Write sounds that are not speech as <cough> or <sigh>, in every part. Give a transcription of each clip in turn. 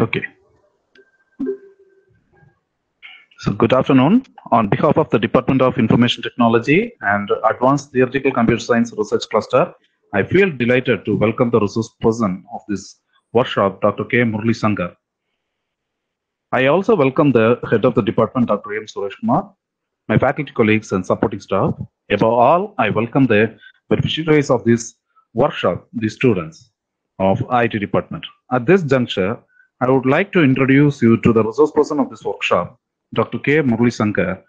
Okay. So good afternoon. On behalf of the Department of Information Technology and Advanced Theoretical Computer Science Research Cluster, I feel delighted to welcome the resource person of this workshop, Dr. K. Murli Sangar. I also welcome the head of the department, Dr. M. Suresh Kumar, my faculty colleagues and supporting staff. Above all, I welcome the beneficiaries of this workshop, the students of IT department. At this juncture, I would like to introduce you to the resource person of this workshop, Dr. K. Murli Sankar,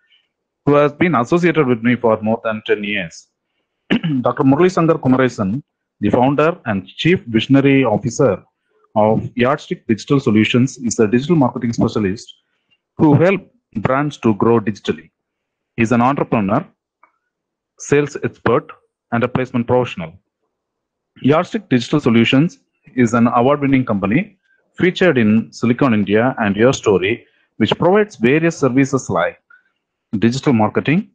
who has been associated with me for more than 10 years. <clears throat> Dr. Murli Sankar Kumaresan, the founder and chief visionary officer of Yardstick Digital Solutions, is a digital marketing specialist who help brands to grow digitally. He's an entrepreneur, sales expert, and a placement professional. Yardstick Digital Solutions is an award-winning company featured in Silicon India and Your Story, which provides various services like digital marketing,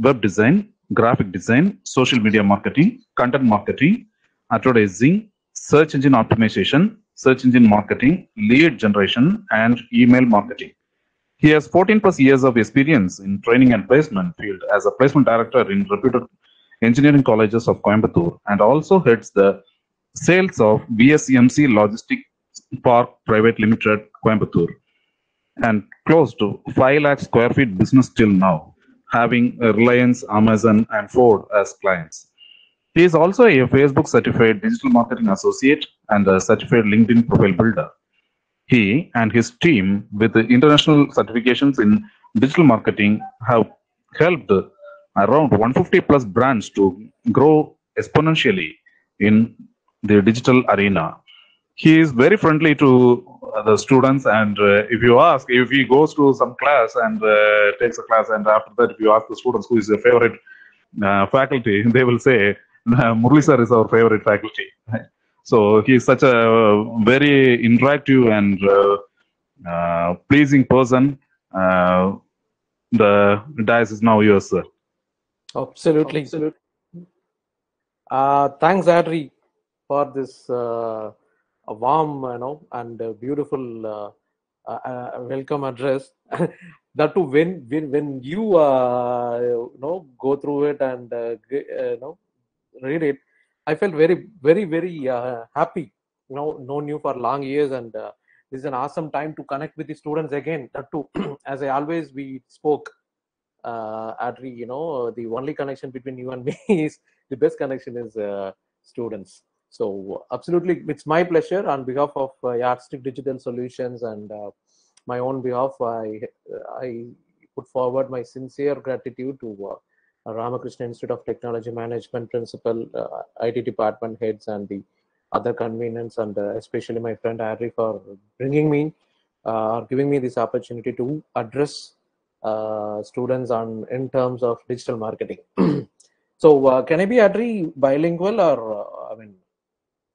web design, graphic design, social media marketing, content marketing, advertising, search engine optimization, search engine marketing, lead generation, and email marketing. He has 14 plus years of experience in training and placement field as a placement director in reputed engineering colleges of Coimbatore and also heads the sales of BSEMC Logistic Park Private Limited, Coimbatore, and close to 5 lakh square feet business till now, having Reliance, Amazon, and Ford as clients. He is also a Facebook certified digital marketing associate and a certified LinkedIn profile builder. He and his team, with the international certifications in digital marketing, have helped around 150 plus brands to grow exponentially in the digital arena. He is very friendly to uh, the students, and uh, if you ask, if he goes to some class and uh, takes a class, and after that, if you ask the students who is their favorite uh, faculty, <laughs> they will say Murli sir is our favorite faculty. <laughs> So he is such a very interactive and uh, uh, pleasing person. Uh, the dice is now yours, sir. Absolutely. Uh, thanks, Adri, for this uh, a warm, you know, and beautiful uh, uh, uh, welcome address. <laughs> that too, when when when you you know go through it and you know read it, I felt very very very happy. You know, known you for long years, and this is an awesome time to connect with the students again. That too, <clears throat> as I always we spoke uh, Adri, you know, the only connection between you and me <laughs> is the best connection is uh, students. So absolutely, it's my pleasure on behalf of uh, Yardstick Digital Solutions and uh, my own behalf, I I put forward my sincere gratitude to uh, Ramakrishna Institute of Technology Management Principal, uh, IT department heads, and the other conveners, and uh, especially my friend Adri for bringing me, uh, giving me this opportunity to address uh, students on in terms of digital marketing. <clears throat> so can I be Adri bilingual or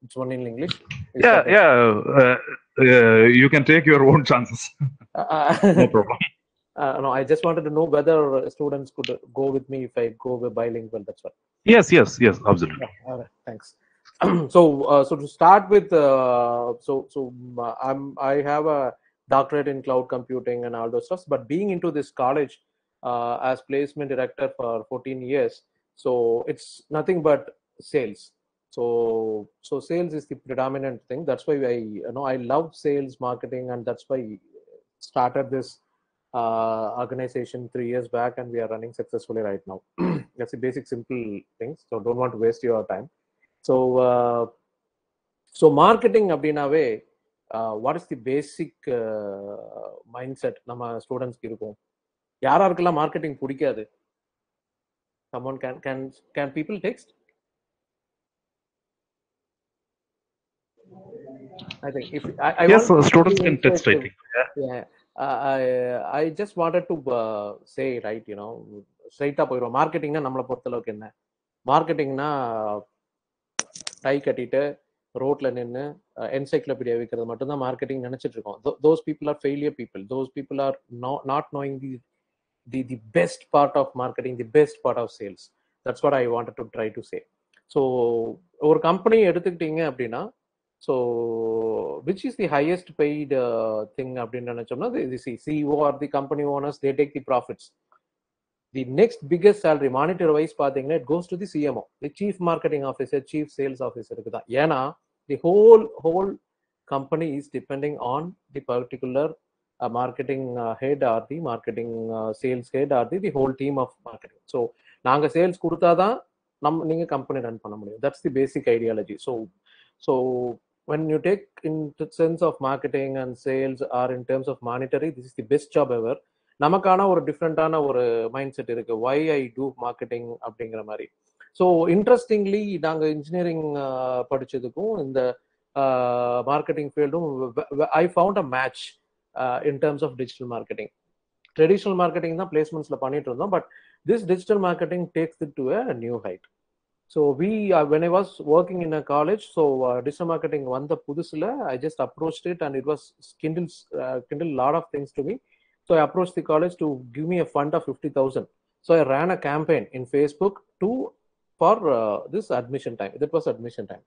it's one in English? Is Yeah, yeah. Uh, uh, you can take your own chances. <laughs> Uh, No problem. <laughs> uh, no, I just wanted to know whether students could go with me if I go with bilingual. That's what. Yes, yes, yes. Absolutely. Yeah, all right, thanks. <clears throat> so, uh, so to start with, uh, so so I'm I have a doctorate in cloud computing and all those stuff. But being into this college uh, as placement director for 14 years, so it's nothing but sales So so sales is the predominant thing. That's why I you know I love sales marketing, and that's why I started this uh, organization three years back, and we are running successfully right now. <clears throat> That's the basic simple things. So don't want to waste your time. So uh, so marketing அப்படின்னாவே what is the basic mind set நம்ம ஸ்டூடெண்ட்ஸ்க்கு இருக்கும் யார் யாருக்கெல்லாம் marketing பிடிக்காது someone can can can people text i think if i, I Yes, uh, students can text, I think. Yeah. yeah. Uh, i i just wanted to uh, say right you know ஸ்ட்ரைட்டா போயிடும் மார்க்கெட்டிங்னா நம்மளை பொறுத்தளவுக்கு என்ன? மார்க்கெட்டிங்னா tie கட்டிட்டு ரோட்ல நின்று encyclopedia விற்கிறது மட்டும்தான் மார்க்கெட்டிங் நினைச்சிட்டு இருக்கோம். Those people are failure people those people are not knowing the the the best part of marketing the best part of sales that's what I wanted to try to say so ஒரு company எடுத்துக்கிட்டீங்க அப்படின்னா so which is the highest paid thing அப்படின்னு நினைச்சோம்னா CEO or the company owners they take the profits the next biggest salary monetary wise பார்த்தீங்கன்னா it goes to the CMO the chief marketing officer chief sales ஆஃபீஸருக்கு தான். ஏன்னா the whole whole company is depending on the particular marketing head or the marketing sales head or the the whole team of marketing so நாங்கள் sales கொடுத்தாதான் நம்ம நீங்கள் company run பண்ண முடியும். That's the basic ideology so so when you take in the sense of marketing and sales or in terms of monetary this is the best job ever. நமக்கான ஒரு டிஃப்ரெண்டான ஒரு மைண்ட் செட் இருக்கு. வை ஐ do marketing அப்படிங்கிற மாதிரி. So interestingly நாங்கள் engineering படிச்சதுக்கும் இந்த marketing ஃபீல்டும் I found a match in terms of digital marketing traditional marketing தான் பிளேஸ்மெண்ட்ஸ்ல பண்ணிட்டு இருந்தோம். But this digital marketing takes it to a new height so we when I was working in a college so digital marketing வந்த புதுசில் I just approach it and it was kindles kindle lot of things to me so I approach the college to give me a fund of fifty thousand so I ran a campaign in Facebook to for this admission time it was admission time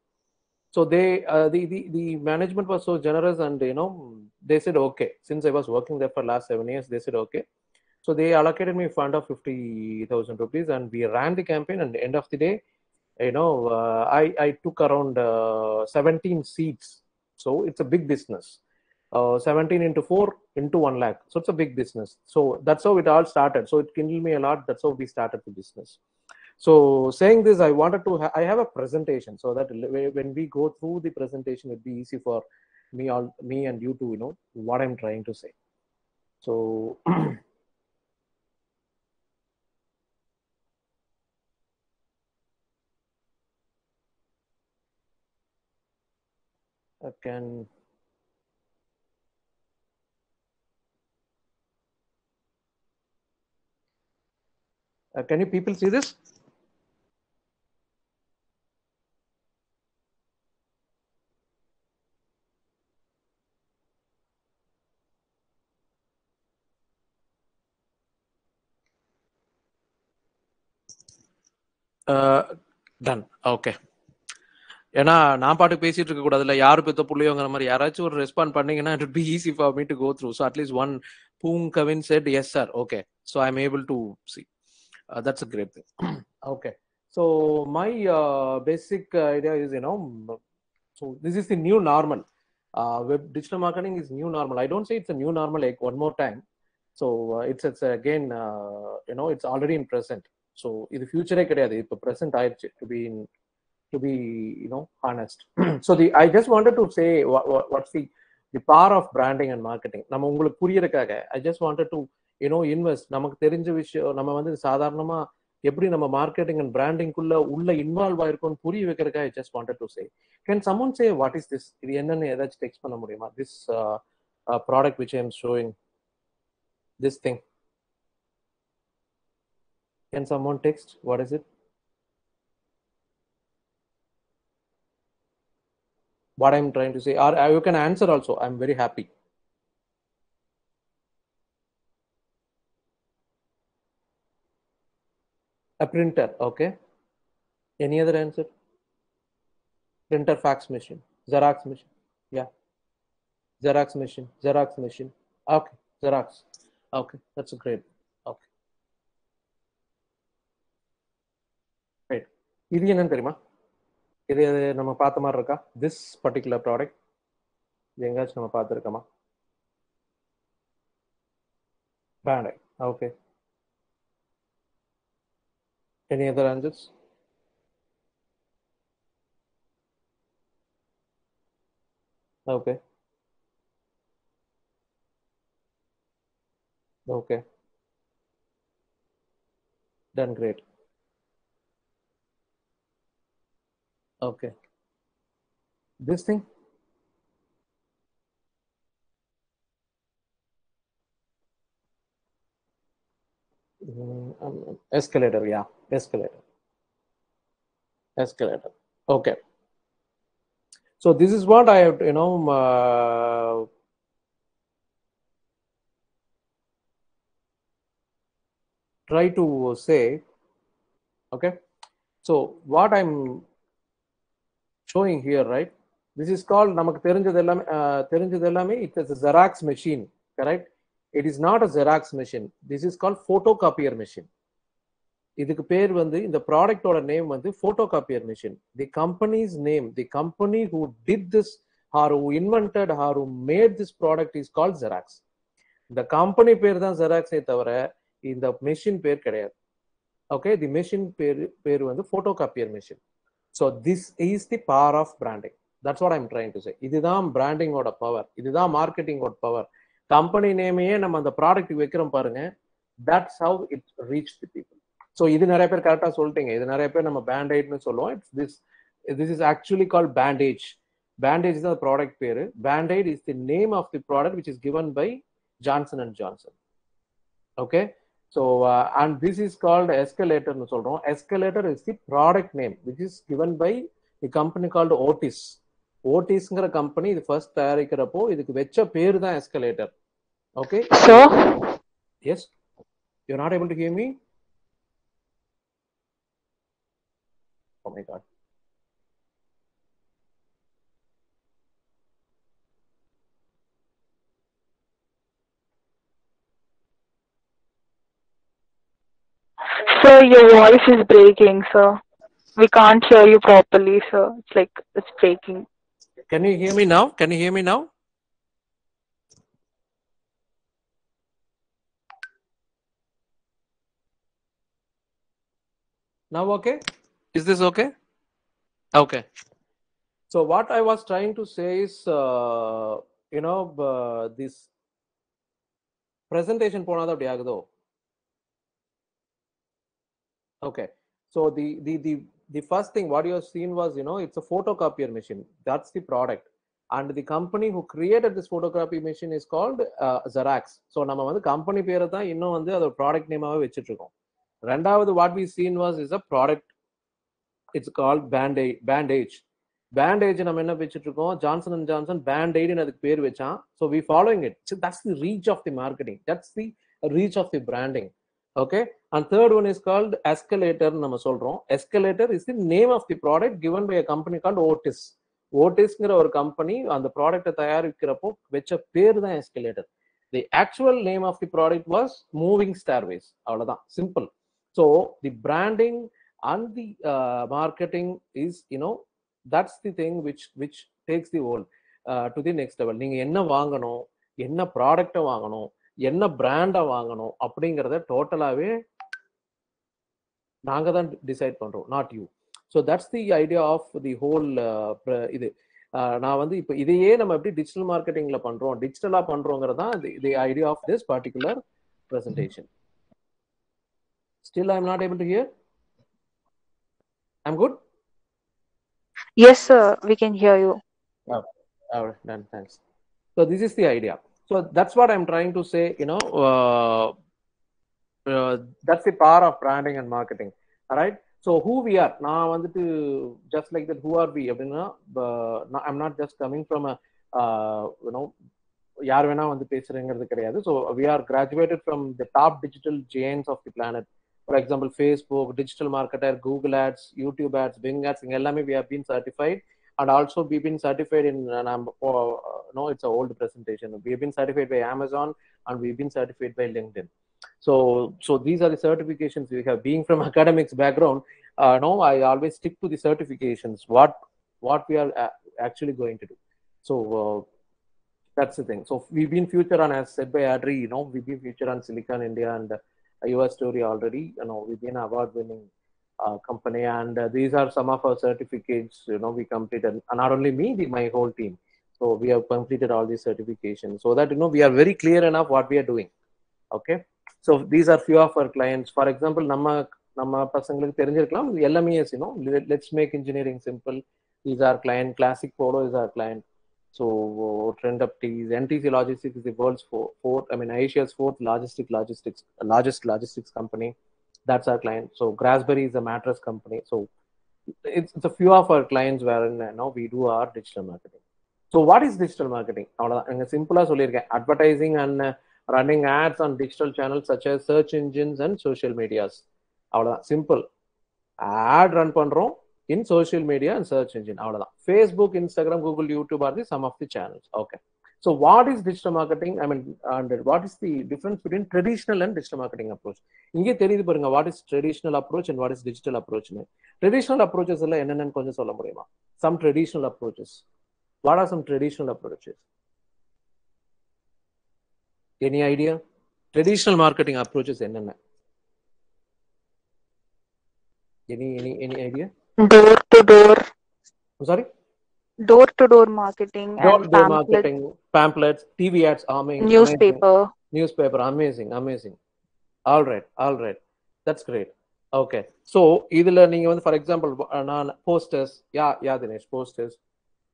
so they uh, the, the the management was so generous and you know they said okay since i was working there for last seven years they said okay so they allocated me fund of 50000 rupees and we ran the campaign and the end of the day you know uh, i i took around uh, 17 seats so it's a big business. Uh, 17 into 4 into 1 lakh. So it's a big business. So that's how it all started. So it kindled me a lot. That's how we started the business. So saying this i wanted to ha- i have a presentation so that when we go through the presentation it'd be easy for me all me and you to you know what i'm trying to say. So <clears throat> can uh, can you people see this? Uh, done. Okay. ஏன்னா நான் பாட்டுக்கு பேசிட்டு இருக்க கூடாதுல்ல. யாரு பெத்த புள்ளியோங்கிற மாதிரி யாராச்சும் ஒரு ரெஸ்பாண்ட் பண்ணீங்கன்னா it be easy for me to go through so at least one பூங் Kavin said yes sir okay so I am able to see that's a great thing okay so my basic idea is you know so this is the new normal web digital marketing is new normal I don't say it's new normal like one more time so it's it's again you know it's already in present so இது ஃபியூச்சரே கிடையாது. இப்போ present ஆயிடுச்சு to be in to be you know honest. <clears throat> So the i the I just say to say what's the the power of branding and marketing நம்ம உங்களுக்கு புரியறதுக்காக I just wanted to you know invest நமக்கு தெரிஞ்ச விஷயம் நம்ம வந்து சாதாரணமா எப்படி நம்ம மார்க்கெட்டிங் அண்ட் பிராண்டிங்குள்ள உள்ள இன்வால்வ் ஆயிருக்கோம்னு புரிய வைக்கிறதுக்காக I just wanted to say can someone say what is this இது என்னன்னு ஏதாச்சும் டெக்ஸ்ட் பண்ண முடியுமா? This product which I am showing this thing can someone text what is it What I'm trying to say, or uh, you can answer also. I'm very happy. A printer, okay. Any other answer? Printer, fax machine, Xerox machine. Yeah. Xerox machine, Xerox machine. Okay, Xerox. Okay, that's great. Okay. இது என்னன்னு தெரியுமா இது நம்ம பார்த்த மாதிரி இருக்கா? This particular product எங்காச்சும் எங்கேயாச்சும் நம்ம பார்த்துருக்கோமா? Brand okay any other answers okay okay done great Okay. This thing? Mm, um, escalator, yeah, escalator. Escalator. Okay. So this is what I have, you know, uh, try to say. Okay. So what I'm showing here, right? This is call நமக்கு தெரிஞ்சது எல்லாமே தெரிஞ்சது எல்லாமே it's Xerox machine correct it is not a Xerox machine this is call photocopier machine இதுக்கு பேர் வந்து இந்த ப்ராடக்டோட நேம் வந்து photocopier machine the company's name the company who did this or who invented or who made this product is call Xerox இந்த company பேர் தான் ஜெராக்ஸே தவிர இந்த மெஷின் பேர் கிடையாது. ஓகே தி மெஷின் பேர் பேர் வந்து photocopier machine so this is the power of branding that's what I'm trying to say இதுதான் பிராண்டிங்கோட பவர் இதுதான் மார்க்கெட்டிங்கோட பவர் கம்பெனி நேமையே நம்ம அந்த ப்ராடக்ட் வைக்கிறோம் பாருங்க. That's how it reach the people so இது நிறைய பேர் கரெக்டாக சொல்லிட்டீங்க. இது நிறைய பேர் நம்ம பேண்டைட்னு சொல்லுவோம். It's this this is actually call bandage bandage தான் ப்ராடக்ட் பேரு. Band Aid is the name of the product which is given by Johnson and Johnson okay so and this is called எஸ்கலேட்டர்னு சொல்றோம். Escalator is the product name which is given by the company called Otis ஓட்டிஸ்ங்கிற company இது first தயாரிக்கிறப்போ இதுக்கு வச்ச பேர் தான் escalator okay yes you not able to hear me Oh my god. sir, your voice is breaking, sir. We can't hear you properly, sir. It's like it's breaking. Can you hear me now? Can you hear me now? Now okay? Is this okay? Okay. So what I was trying to say is, uh, you know, uh, this presentation போனாதான் அப்படி ஆகுதோ Okay. So the the the the first thing what you have seen was you know it's a photocopier machine. That's the product. And the company who created this photocopy machine is called uh, Xerox. நம்ம வந்து company பேரை தான் இன்னும் வந்து அதோட product நேமாவே வச்சுட்டு இருக்கோம் ரெண்டாவது what we seen was is a product it's called bandage bandage bandage நம்ம என்ன வச்சுட்டு இருக்கோம் ஜான்சன் அண்ட் ஜான்சன் பேண்டேஜ்னு அதுக்கு பேர் வச்சான் so we following it that's the reach of the marketing that's the reach of the branding okay and third one is called escalator நம்ம சொல்றோம். Escalator is the name of the product given by a company called Otis ஓட்டிஸ்ங்கிற ஒரு company அந்த ப்ராடக்ட்டை தயாரிக்கிறப்போ வச்ச பேர் தான் escalator the actual name of the product was moving stairways அவ்வளோதான் simple so the branding and the marketing is you know that's the thing which which takes the world to the next level நீங்கள் என்ன வாங்கணும் என்ன ப்ராடக்டை வாங்கணும் என்ன பிராண்டை வாங்கணும் அப்படிங்கிறத டோட்டலாகவே நாங்கள் தான் டிசைட் பண்ணுறோம் not you so that's the idea of the whole இது நான் வந்து இப்போ இதையே நம்ம எப்படி டிஜிட்டல் மார்க்கெட்டிங்கில் பண்ணுறோம் டிஜிட்டலாக பண்ணுறோங்கிறது தான் the idea of this particular presentation still I am not able to hear I'm good can hear you. All right, done. Thanks. So this is the idea. So that's what I'm trying to say. You know, uh, uh, that's the power of branding and marketing. All right. So who we are நான் வந்துட்டு just like that who are we அப்படின்னா I'm not just coming from a uh, you know யார் வேணா வந்து பேசுறேங்கிறது கிடையாது so we are graduated from the top digital giants of the planet for example Facebook digital marketer Google ads YouTube ads Bing ads இங்கே எல்லாமே we have been certified and also we've been certified in and I'm, uh, no it's an old presentation. We've been certified by amazon and we've been certified by linkedin. So so these are the certifications we have. Being from <laughs> academics background uh, no i always stick to the certifications what what we are uh, actually going to do. So uh, that's the thing. So we've been future on as said by adri you know we've been future on silicon india and uh, your story already you know we've been award winning company and uh, these are some of our certificates you know we completed and not only me the, my whole team so we have completed all these certifications so that you know we are very clear enough what we are doing okay so these are few of our clients for example நம்ம நம்ம பசங்களுக்கு தெரிஞ்சிருக்கலாம் LMES you know let's make engineering simple these are client classic polo is our client so uh, trend up T's NTC logistics is the world's fourth, fourth i mean asia's fourth logistic logistics largest logistics company that's our client. So Grassberry is a mattress company. So it's, it's a few of our clients wherein you know, we do our digital marketing. So what is digital marketing? அவ்வளோதான் சிம்பிளா சொல்லியிருக்கேன். Advertising and running ads on digital channel such search engines and social medias அவ்வளோதான் simple ad run பண்றோம் in social media and search engine அவ்வளவுதான். Facebook Instagram Google YouTube are the some of the channels okay so what is digital marketing I mean and what is the difference between traditional and digital marketing approach இங்கே தெரியுது பாருங்க what is traditional approach and what is digital அப்ரோச்னு traditional approaches எல்லாம் என்னென்னு கொஞ்சம் சொல்ல முடியுமா? Some traditional approaches what are some traditional approaches any idea traditional marketing approaches என்னென்ன? Any any any idea Door to door, sorry door marketing door and to door pamphlet, marketing pamphlets tv ads amazing newspaper. newspaper amazing amazing. All right all right. That's great. Okay. So இதுல நீங்க வந்து for example நான் posters yeah yeah Dinesh posters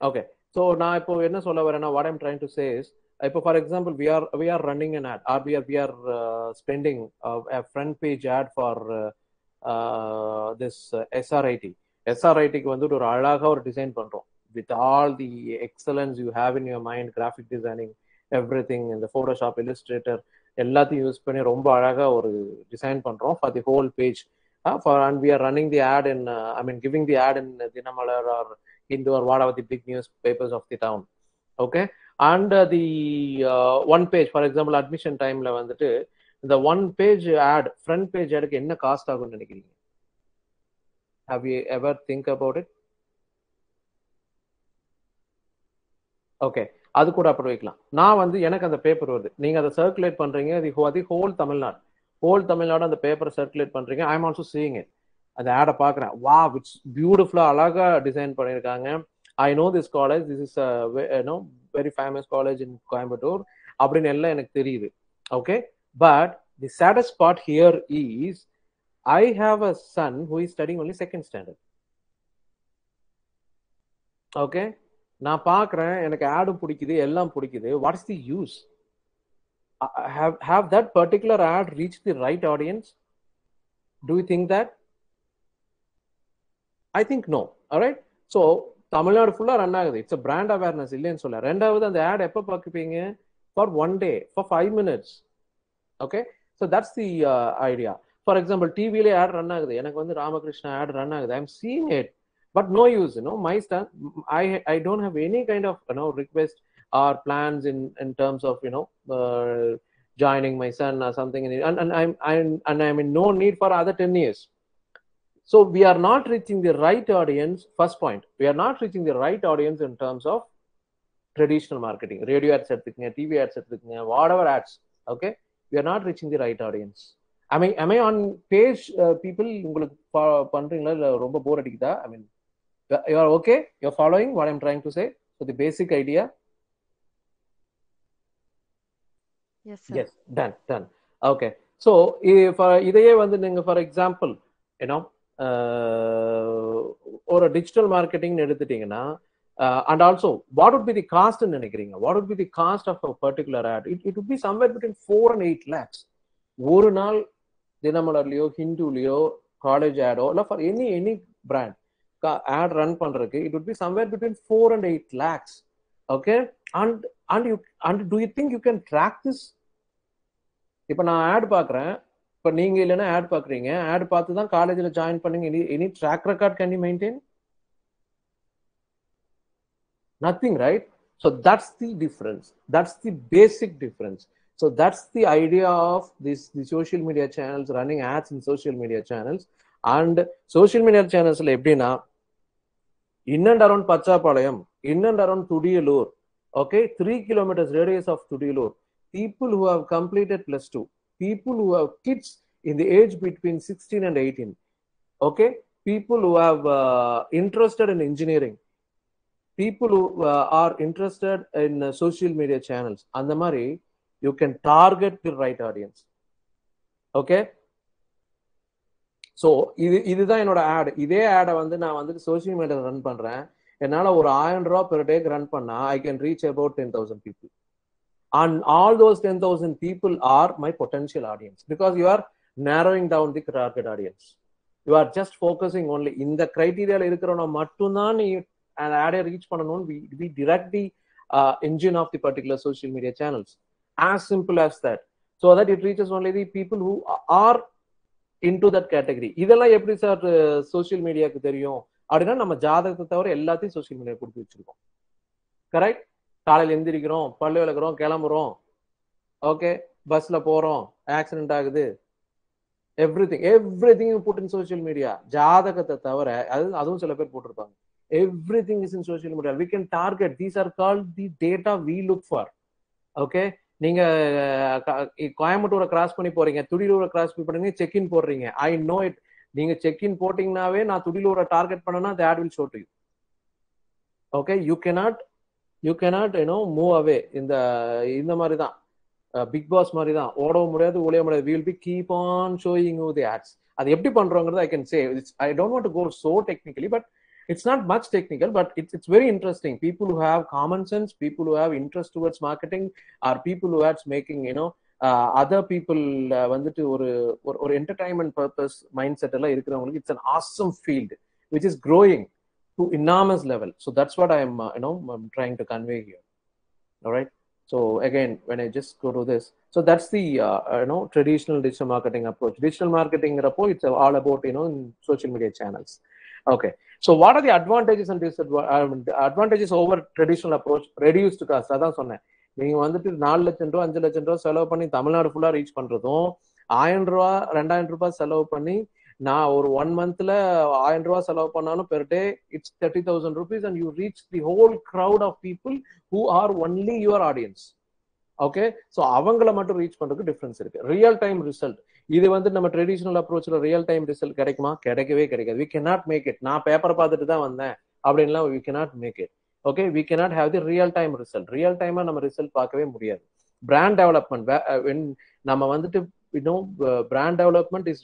okay so நான் இப்போ என்ன சொல்ல வரேன்னா what I'm trying to says இப்போ for example we are we are running an ad or we are we are spending front page ad for this SRIT எஸ்ஆர்ஐடிக்கு வந்துட்டு ஒரு அழகா ஒரு டிசைன் பண்றோம். With all the excellence you have in your mind graphic designing everything in இந்த photoshop illustrator எல்லாத்தையும் use பண்ணி ரொம்ப அழகா ஒரு டிசைன் பண்றோம் for the whole page for and we are running the ad in I mean giving the ad in Dinamalar or Hindu or what are the big newspapers of the town okay and the one page for example admission டைம்ல வந்துட்டு இந்த one page ad front page ஆடுக்கு என்ன cost ஆகும்னு நினைக்கிறீங்க? How you ever think about it okay அது கூட அப்படி வைக்கலாம். நான் வந்து எனக்கு அந்த பேப்பர் வருது. நீங்க அதை சர்க்குலேட் பண்றீங்க அது அது ஹோல் தமிழ்நாடு ஹோல் தமிழ்நாடு அந்த பேப்பரை சர்க்குலேட் பண்றீங்க. I am also seeing it அந்த ஆடை பாக்குறேன் வா விட்ஸ் பியூட்டிஃபுல்லா அழகா டிசைன் பண்ணியிருக்காங்க. I know this college this is no very famous college in Coimbatore அப்படின்னு எல்லாம் எனக்கு தெரியுது. Okay but the saddest part here is I have a son who is studying only second standard okay நான் பார்க்குறேன் எனக்கு ஆடும் பிடிக்குது எல்லாம் பிடிக்குது. What is the use have have that particular ad reach the right audience do you think that I think no right so Tamil Nadu ஃபுல்லாக run ஆகுது. It's brand awareness இல்லைன்னு சொல்ல. ரெண்டாவது அந்த ஆட் எப்போ பார்க்குப்பீங்க for one day for five minutes okay so that's the idea for example டிவிலே ad run ஆகுது. எனக்கு வந்து ராமகிருஷ்ணா ஆட் ரன் ஆகுது. I am seeing it but no use you know my stand i i don't have any kind of you know request or plans in in terms of you know uh, joining my son or something and, and i'm i'm and i'm in no need for other 10 years so we are not reaching the right audience first point we are not reaching the right audience in terms of traditional marketing radio ads எடுத்துக்கங்க tv ads எடுத்துக்கங்க whatever ads okay we are not reaching the right audience am i am i on page uh, people உங்களுக்கு பண்றீங்களா இல்ல ரொம்ப போர் அடிக்குதா i mean you are okay? You're following what i'm trying to say? So the basic idea? Yes, sir. yes done done. Okay. So if uh, இதையே வந்து நீங்க for example you know ஒரு digital marketing எடுத்துட்டீங்கன்னா and also what would be the cost நினைக்கிறீங்க? What would be the cost of particular ad it it be somewhere between four and eight lakhs ஒரு நாள் தினமலர்லயோ ஹிந்துலயோ காலேஜ் ஆடோ இல்லை for any any brand ad run பண்றதுக்கு it would be somewhere between four and eight lakhs okay and and you and do you think you can track this இப்போ நான் add பார்க்குறேன் இப்போ நீங்க இல்லைன்னா ஆட் பார்க்குறீங்க ஆட் பார்த்து தான் காலேஜில் ஜாயின் பண்ணுங்க. Any any track record can you maintain nothing right so that's the difference that's the basic difference so that's the idea of this the social media channels running ads in social media channels and social media சேனல்ஸில் எப்படின்னா in and around Pachapalayam, in and around Tudiyalur, okay, three kilometers radius of Tudiyalur, people who have completed plus two, people who have kids in the age between 16 and 18, okay, people who have uh, interested in engineering, people who uh, are interested in uh, social media channels, and the Mari, you can target the right audience. Okay, so இது இதுதான் என்னோட add இதே ஆடை வந்து நான் வந்துட்டு social மீடியாவில் run பண்றேன். என்னால ஒரு ஆயிரம் ரூபா பெர் டேக்கு ரன் பண்ணா I can reach about ten thousand people and all those ten thousand people are my potential audience because you are narrowing down the target audience you are just focusing only இந்த கிரைட்டீரியால இருக்கிறவன மட்டும்தான் நீ அந்த ஆடை reach பண்ணணும்னு we direct the engine of the particular particular media channels as simple as that so that it reaches reaches the people who are are that that இதெல்லாம் எப்படி சார் சோசியல் மீடியாவுக்கு தெரியும்? அப்படின்னா நம்ம ஜாதகத்தை தவிர எல்லாத்தையும் சோசியல் மீடியா கொடுத்து வச்சிருக்கோம். கரெக்ட் காலையில் எந்திரிக்கிறோம் பல்லு விளக்குறோம் கிளம்புறோம். ஓகே பஸ்ல போறோம் ஆக்சிடென்ட் ஆகுது. Everything everything put in social media ஜாதகத்தை தவிர அது அதுவும் சில பேர் போட்டிருப்பாங்க. Everything is in social media we can target these or call the data we look for okay நீங்க கோயம்புத்தூரை கிராஸ் பண்ணி போறீங்க துடிலூரை கிராஸ் பண்ணி செக் இன் போடுறீங்க. ஐ நோ இட் நீங்க செக் இன் போட்டீங்கன்னாவே நான் துடிலூரை டார்கெட் பண்ணனா that will show to you okay you cannot you cannot you know move away இந்த இந்த மாதிரி தான் பிக் பாஸ் மாதிரி தான் ஓடவும் முடியாது ஒளிய முடியாது. Will be keep on showing the ads அது எப்படி பண்றோங்கிறது I can say I don't want to go so technically but it's not much technical but it's, it's very interesting people who have common sense people who have interest towards marketing are people who are making you know uh, other people uh, வந்துட்டு ஒரு ஒரு- ஒரு entertainment purpose mind set எல்லாம் இருக்கிறவங்களுக்கு it's an awesome field which is growing to enormous level so that's what i'm uh, you know i'm trying to convey here all right so again when i just go to this so that's the uh, you know traditional digital marketing approach digital marketing rapport it's all so what are the advantages and advantages over traditional approach are cost அதான் சொன்னேன். நீங்க வந்துட்டு நாலு லட்சம் ரூபா அஞ்சு லட்சம் ரூபா செலவு பண்ணி தமிழ்நாடு ஃபுல்லா ரீச் பண்றதும் ஆயிரம் ரூபா ரெண்டாயிரம் ரூபாய் செலவு பண்ணி நான் ஒரு ஒன் மந்த்ல ஆயிரம் ரூபாய் செலவு பண்ணாலும் per day it's thirty thousand rupees and you reach the whole crowd of people who are only your audience okay so அவங்கள மட்டும் ரீச் பண்றதுக்கு டிஃபரன்ஸ் இருக்கு. ரியல் டைம் ரிசல்ட் இது வந்து நம்ம ட்ரெடிஷனல் அப்ரோச்ல ரியல் டைம் ரிசல்ட் கிடைக்குமா? கிடைக்கவே கிடைக்காது. வி cannot மேக் இட் நான் பேப்பர் பார்த்துட்டு தான் வந்தேன் அப்படின்லாம் we not make it okay we cannot have the real time result real டைமா நம்ம ரிசல்ட் பார்க்கவே முடியாது. பிராண்ட் டெவலப்மெண்ட் uh, நம்ம வந்துட்டு இன்னும் brand development is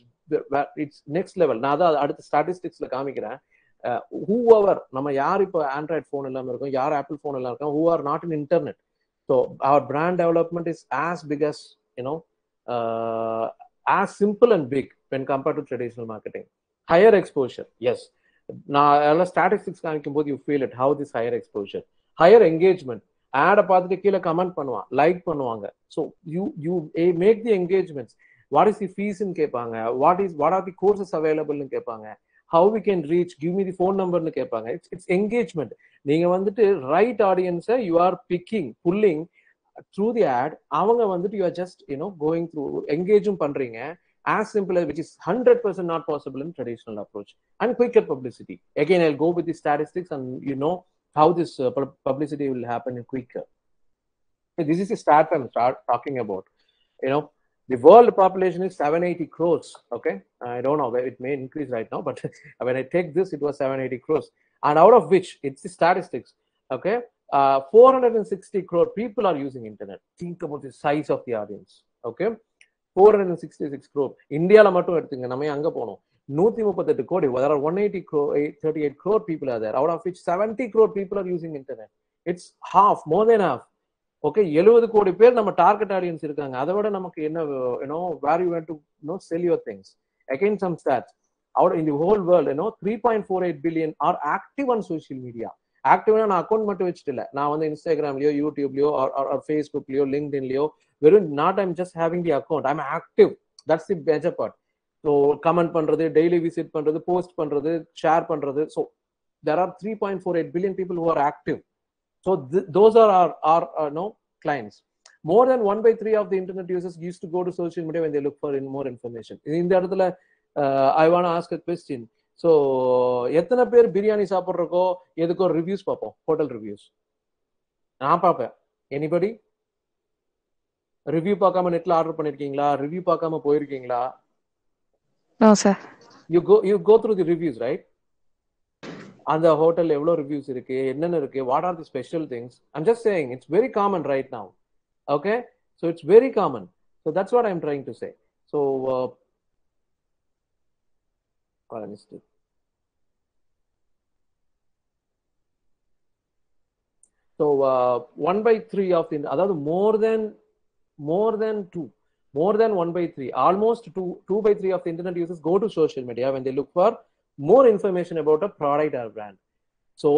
it's next level நான் தான் அடுத்த ஸ்டாட்டிஸ்டிக்ஸ்ல காமிக்கிறேன். Uh, ஹூ அவர் நம்ம யார் இப்போ ஆண்ட்ராய்ட் ஃபோன் இல்லாம இருக்கோம்? யார் ஆப்பிள் ஃபோன் இல்லாம இருக்கோம்? Who are not in internet so our brand development is as because you know as simple and big when compared to traditional marketing higher exposure yes நான் எல்லாம் ஸ்டாட்டிஸ்டிக்ஸ் காமிக்கும் போது you feel it how this higher exposure higher engagement ஆடை பார்த்துட்டு கீழே comment பண்ணுவான். Like பண்ணுவாங்க. So you you make the engagements what is the ஃபீஸ்ன்னு கேட்பாங்க. What is what are the courses அவைலபிள்னு கேட்பாங்க. How we can reach give me the phone நம்பர்னு கேட்பாங்க. It's it's engagement நீங்க வந்துட்டு ரைட் ஆடியன்ஸை you are picking pulling through the ad அவங்க வந்துட்டு you are just you know going through என்கேஜும் பண்றீங்க as simple as which is 100% not possible in traditional approach and quicker publicity again i'll go with the statistics and you know how this uh, pu- publicity will happen in quicker this is the stat i'm start talking about you know the world population is 780 crores okay i don't know where it may increase right now but when i take this it was 780 crores and out of which it's the statistics okay uh, 460 crore people are using internet. Think about the size of the audience okay? Four hundred sixty six crore இந்தியாவில் மட்டும் எடுத்துங்க நம்ம அங்க போனோம்? நூத்தி முப்பத்தெட்டு கோடி one eighty crore thirty eight crore people are there out of which seventy crore people are using internet it's half more than half okay எழுபது கோடி பேர் நம்ம டார்கெட் ஆடியன்ஸ் இருக்காங்க. அதை விட நமக்கு என்ன you know where you want to know sell your things again some stats out in the whole world you know three point four eight billion are active on social media ஆக்டிவ்னா நான் account மட்டும் வச்சுட்டு இல்லை நான் வந்து இன்ஸ்டாகிராம்லயோ யூடியூப்லயோ ஃபேஸ்புக்லயோ லிங்க்டின்லயோ வெறும் not I'm just having the account I'm active that's the major part so comment பண்றது டெய்லி விசிட் பண்றது போஸ்ட் பண்றது ஷேர் பண்றது. So there are three point four eight billion people who are active so those are are are no clients more than one by three of the internet users use to go to social media when they look for in more information இந்த இடத்துல I want ask a question so எத்தனை பேர் பிரியாணி சாப்பிட்றக்கோ எதுக்கோ reviews பார்ப்போம். Hotel reviews நான் பார்ப்பேன். Anybody review பார்க்காம நெட்ல ஆர்டர் பண்ணிருக்கீங்களா? ரிவ்யூ பார்க்காம போயிருக்கீங்களா? No, sir. You go you go through the reviews right அந்த ஹோட்டல் எவ்வளோ ரிவ்யூஸ் இருக்கு? என்னென்ன இருக்கு? What are the special things I'm just saying it's very common right now okay so it's very common so that's what I'm trying to say so so one by three of in அதாவது more than more than two more than one by three almost two two by three of internet uses go to social media when the look for more information about a product or brand so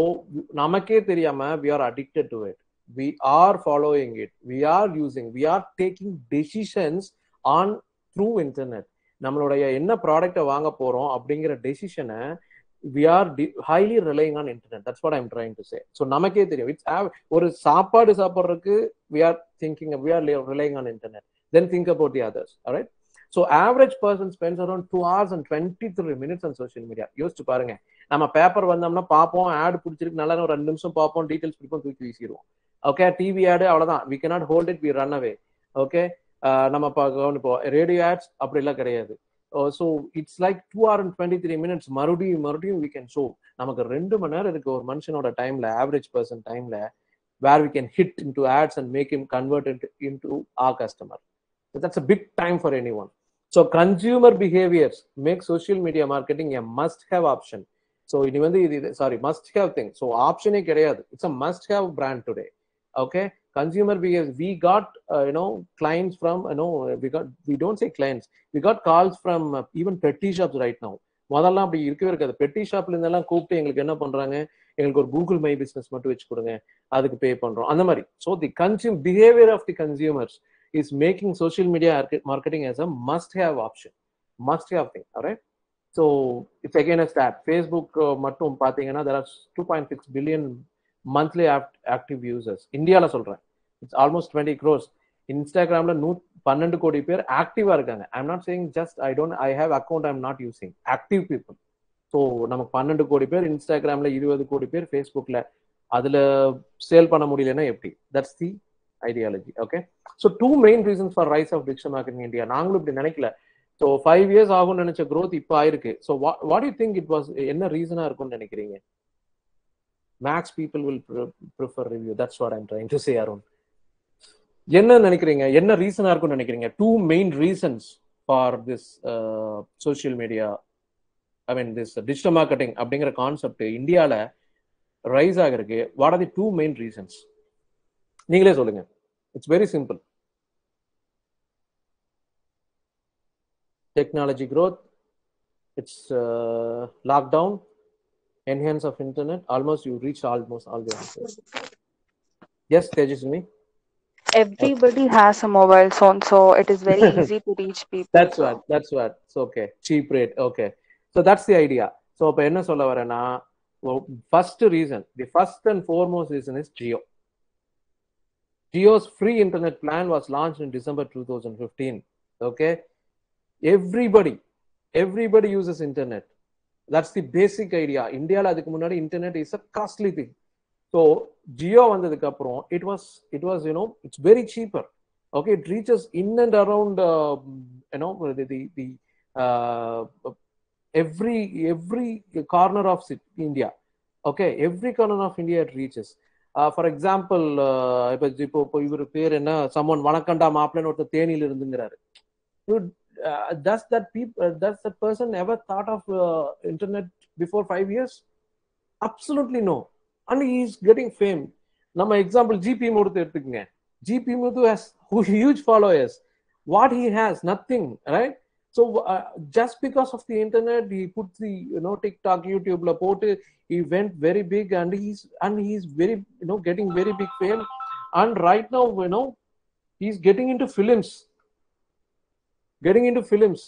நமக்கே தெரியாம we are addicted to it we are following it we are using we are taking decisions on through internet நம்மளுடைய என்ன ப்ராடக்டை வாங்க போறோம் அப்படிங்கிற டெசிஷனை we are highly relying on internet that's what I'm trying to say so நமக்கே தெரியும் it's ஒரு சாப்பாடு சாப்பிட்றதுக்கு we are thinking we are relying on internet then think about the others right so average person spends around two hours and twenty three minutes and social media யோசிச்சு பாருங்க நம்ம paper வந்தோம்னா பார்ப்போம் ஆட் பிடிச்சிருக்கு நல்லா ஒரு ரெண்டு நிமிஷம் பார்ப்போம் டீட்டெயில்ஸ் பிடிப்போம் தூக்கி வீசிடுவோம் ஓகே டிவி ஆடு அவ்வளோதான் we cannot hold it we run away okay நம்ம இப்போ ரேடியோ ஆட்ஸ் அப்படிலாம் கிடையாது so it's like two hour and twenty three minutes மறுபடியும் மறுபடியும் வி கேன் ஷோ நமக்கு ரெண்டு மணி நேரம் இருக்கு. ஒரு மனுஷனோட டைம்ல ஆவரேஜ் பர்சன் டைம்ல where we can hit into ads and make them convert into our customer that's a big time for anyone so consumer behaviours make social media marketing a must have option so இது வந்து இது sorry must have thing so ஆப்ஷனே கிடையாது. It's a must have brand today okay? Consumer behavior we got uh, you know clients from you know we got we don't say clients. We got calls from uh, even petty shops right now. முதல்ல அப்படி இருக்கவே இருக்காது. பெட்டி ஷாப்ல இருந்தெல்லாம் கூப்பிட்டு எங்களுக்கு என்ன பண்றாங்க? எங்களுக்கு ஒரு கூகுள் மை பிசினஸ் மட்டும் வச்சு கொடுங்க. அதுக்கு பே பண்றோம். அந்த மாதிரி. So the consume behaviour of the consumers is making social media marketing as a must have option must have thing right so it's again a start Facebook மட்டும் பார்த்தீங்கன்னா there are two point six billion monthly active users இந்தியாவில் சொல்றேன். It's almost twenty cross இன்ஸ்டாகிராம்ல நூ பன்னெண்டு கோடி பேர் ஆக்டிவா இருக்காங்க. I'm not saying just I don't I have account I'm not using active people so நமக்கு பன்னெண்டு கோடி பேர் இன்ஸ்டாகிராம்ல இருபது கோடி பேர் ஃபேஸ்புக்ல அதுல சேல் பண்ண முடியலன்னா எப்படி? That's the ideology okay so two main reasons for rise of digital marketing India நாங்களும் இப்படி நினைக்கல. ஸோ ஃபைவ் இயர்ஸ் ஆகும்னு நினைச்ச க்ரோத் இப்போ ஆயிருக்கு. So what you think it was என்ன ரீசனா இருக்கும்னு நினைக்கிறீங்க? Max people will prefer review that's what I'm trying to say Arun என்ன நினைக்கிறீங்க? என்ன ரீசனா இருக்கும்னு நினைக்கிறீங்க? Two main reasons for this social media I mean this digital marketing அப்படிங்கிற கான்செப்ட் இந்தியாவில் ரைஸ் ஆகிருக்கு what are the two main reasons நீங்களே சொல்லுங்க. It's very simple technology growth it's lockdown enhance of internet almost you reach almost all the answers yes tejaswini Everybody has a mobile phone, so it is very <laughs> easy to reach people. that's what that's what it's okay cheap rate okay so that's the idea so இப்போ என்ன சொல்ல வரேன்னா first reason the first and foremost reason is Jio Jio's free internet plan was launch in December two thousand fifteen okay everybody everybody uses internet That's the basic idea இந்தியாவில் அதுக்கு முன்னாடி internet is a costly thing so Jio வந்ததுக்கு அப்புறம் it was it was you know it's very cheaper okay it reaches in and around you know the the every every corner of India okay every corner of India it reaches for example இப்போ இப்போ இப்போ இவர் பேர் என்ன? Summon வணக்கண்டா மாப்பிள்ளைன்னு ஒருத்தர் தேனியில் இருந்துங்கிறாரு. Does that peep does that person ever thought of internet before five years absolutely no and is getting fame நம்ம எக்ஸாம்பிள் ஜிபி முருத்து எடுத்துக்கங்க GP Muthu has huge followers what he has nothing right so uh, just because of the internet he put the you know tiktok youtube la போட்டு he went very big and he's and he's very you know getting very big fame and right now you know he's getting into getting into films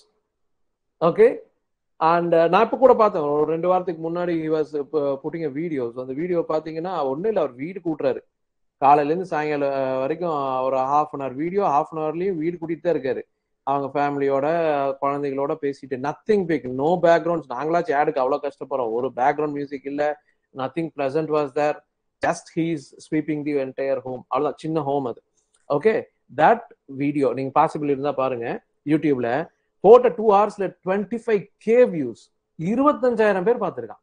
okay and நான் இப்போ கூட பார்த்தேன். ஒரு ரெண்டு வாரத்துக்கு முன்னாடி was புட்டிங்க videos அந்த வீடியோ பார்த்தீங்கன்னா ஒன்றும் இல்லை. அவர் வீடு கூட்டுறாரு. காலையிலேருந்து சாயங்காலம் uh, வரைக்கும் ஒரு half an hour video half an ஹவர்லேயும் வீடு கூட்டிகிட்டு தான் இருக்காரு. அவங்க ஃபேமிலியோட குழந்தைகளோட பேசிட்டு நத்திங் பிக் நோ பேக்ரவுண்ட்ஸ் நாங்களாச்சும் ஆடுக்கு அவ்வளோ கஷ்டப்படுறோம். ஒரு பேக்ரவுண்ட் மியூசிக் இல்லை. Nothing pleasant was there just he's sweeping the entire home அவ்வளோதான் சின்ன ஹோம் அது. ஓகே தட் வீடியோ நீங்கள் பாசிபிள் இருந்தால் பாருங்கள் யூடியூப்ல போட்ட டூ ஹவர்ஸ்ல டுவெண்ட்டி ஃபைவ் கே வியூஸ் இருபத்தஞ்சாயிரம் பேர் பார்த்துருக்கான்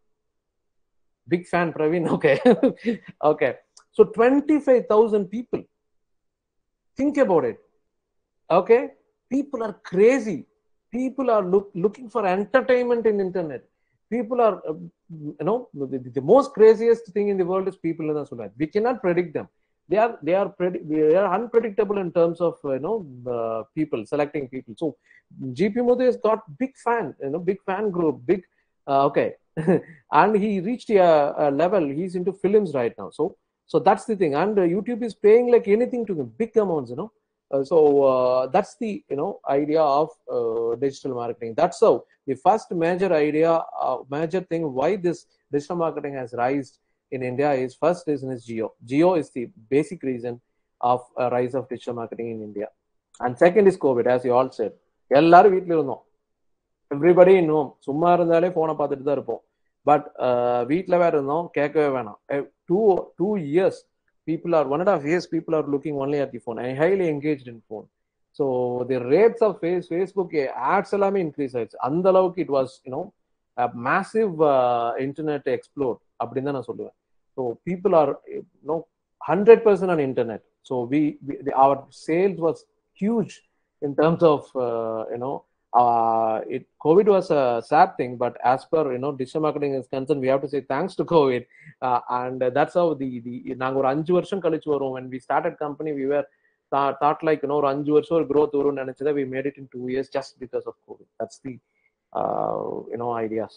big fan Praveen okay okay so twenty five thousand people think about it okay people are crazy people are look looking for entertainment in internet people are you know the most craziest thing in the world is people தான் சொல்லுவாங்க we can not predict them they are they are they are unpredictable in terms of you know people selecting people. So gp modi has got big fan you know big fan group big uh, okay. <laughs> And he reached a, a level he's into films right now. So so that's the thing. And uh, youtube is paying like anything to them big amounts you know. Uh, so uh, that's the you know idea of uh, digital marketing. That's how the first major idea major thing why this digital marketing has rised in India is first reason is geo. Geo is the basic reason of a rise of digital marketing in India. And second is COVID, as you all said. எல்லாரும் வீட்டில் இருந்தோம் everybody இன்னும் சும்மா இருந்தாலே போனை பார்த்துட்டு தான் இருப்போம் பட் வீட்டில் வேற இருந்தோம் கேட்கவே வேணாம் two two years people are one and half years people are looking only at the phone I highly engage in phone so the rates of face Facebook ads எல்லாமே இன்க்ரீஸ் ஆயிடுச்சு அந்த அளவுக்கு it was you know massive internet explore அப்படின்னு தான் நான் சொல்லுவேன் so people are no hundred percent on internet so we our sales was huge in terms of uh, you know uh, it covid was a sad thing but as per you know digital marketing is concerned we have to say thanks to covid uh, and that's how the the நாங்க ஒரு அஞ்சு வருஷம் கழிச்சு வரும் when we started company we were thought, thought like you know ஒரு அஞ்சு வருஷம் ஒரு growth வரும்னு நினைச்சதை we made it in two years just because of covid that's the uh, you know ideas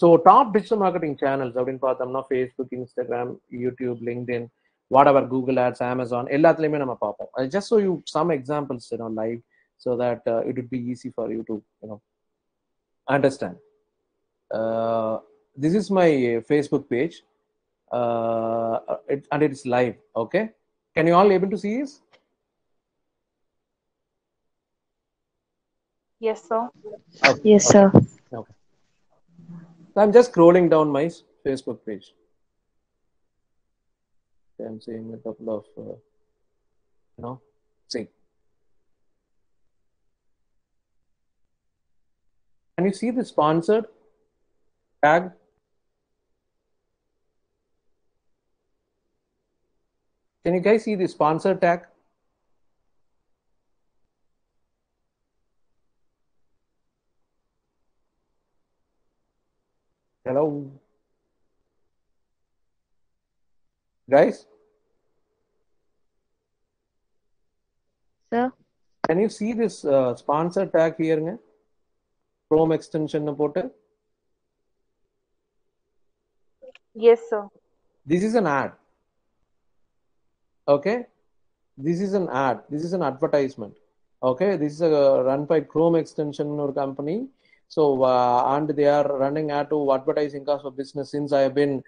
So top digital marketing channels அப்படின்னு பார்த்தோம்னா Facebook Instagram YouTube LinkedIn whatever Google ads Amazon எல்லாத்துலயுமே நம்ம பார்ப்போம் just so you some examples you know like so that uh, it would be easy for you to you know understand uh, this is my facebook page uh, it, and it is live okay can you all able to see this Yes, sir. Yes, sir. I'm just scrolling down my facebook page i'm seeing a couple of uh, you know see Can you see the sponsored tag? Can you guys see the sponsor tag? Guys? Sir? Can you see this uh, sponsor tag here? Chrome extension. portal. Yes, sir. This is an ad. Okay? This is an ad. This is an advertisement. Okay? This is a, run by Chrome extension or company. So, uh, and they are running ad to advertising cost of business since I have been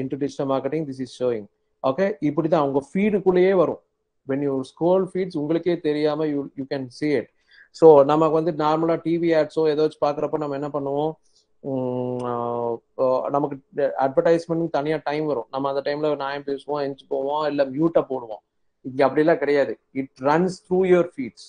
into digital marketing this is showing okay okay? இப்படி தான் ஃபீடுக்குள்ளேயே வரும். When you scroll feeds உங்களுக்கே தெரியாம you you can see it so நமக்கு வந்து நார்மலா TV ஆட்ஸோ ஏதாச்சும் பாக்குறப்ப நம்ம என்ன பண்ணுவோம்? உம் நமக்கு அட்வர்டைஸ்மெண்ட் தனியா டைம் வரும். நம்ம அந்த டைம்ல நியாயம் பேசுவோம் எஞ்சி போவோம் இல்ல மியூட்டை போடுவோம். இங்க அப்படிலாம் கிடையாது. It runs through your feeds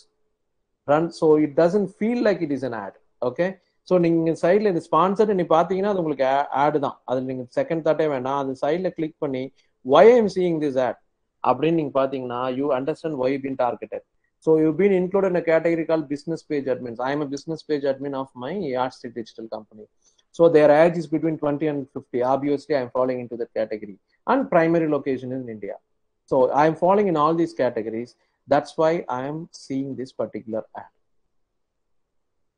run so it doesn't feel like it is an ad okay so நீங்க சைட்ல இந்த ஸ்பான்சர் நீ பாத்தீங்கன்னா அது உங்களுக்கு ஆடு தான் அது நீங்க செகண்ட் தாட்டே வேணாம் அந்த சைட்ல கிளிக் பண்ணி why I'm seeing this ad அப்படின்னு நீங்க பாத்தீங்கன்னா you understand why been targeted so you been include in category call business page admins I am business page admin of my arts digital company so their age is between twenty and fifty obviously I am following in to category and primary location in India so I am following in all these categories that's why I am seeing this particular ad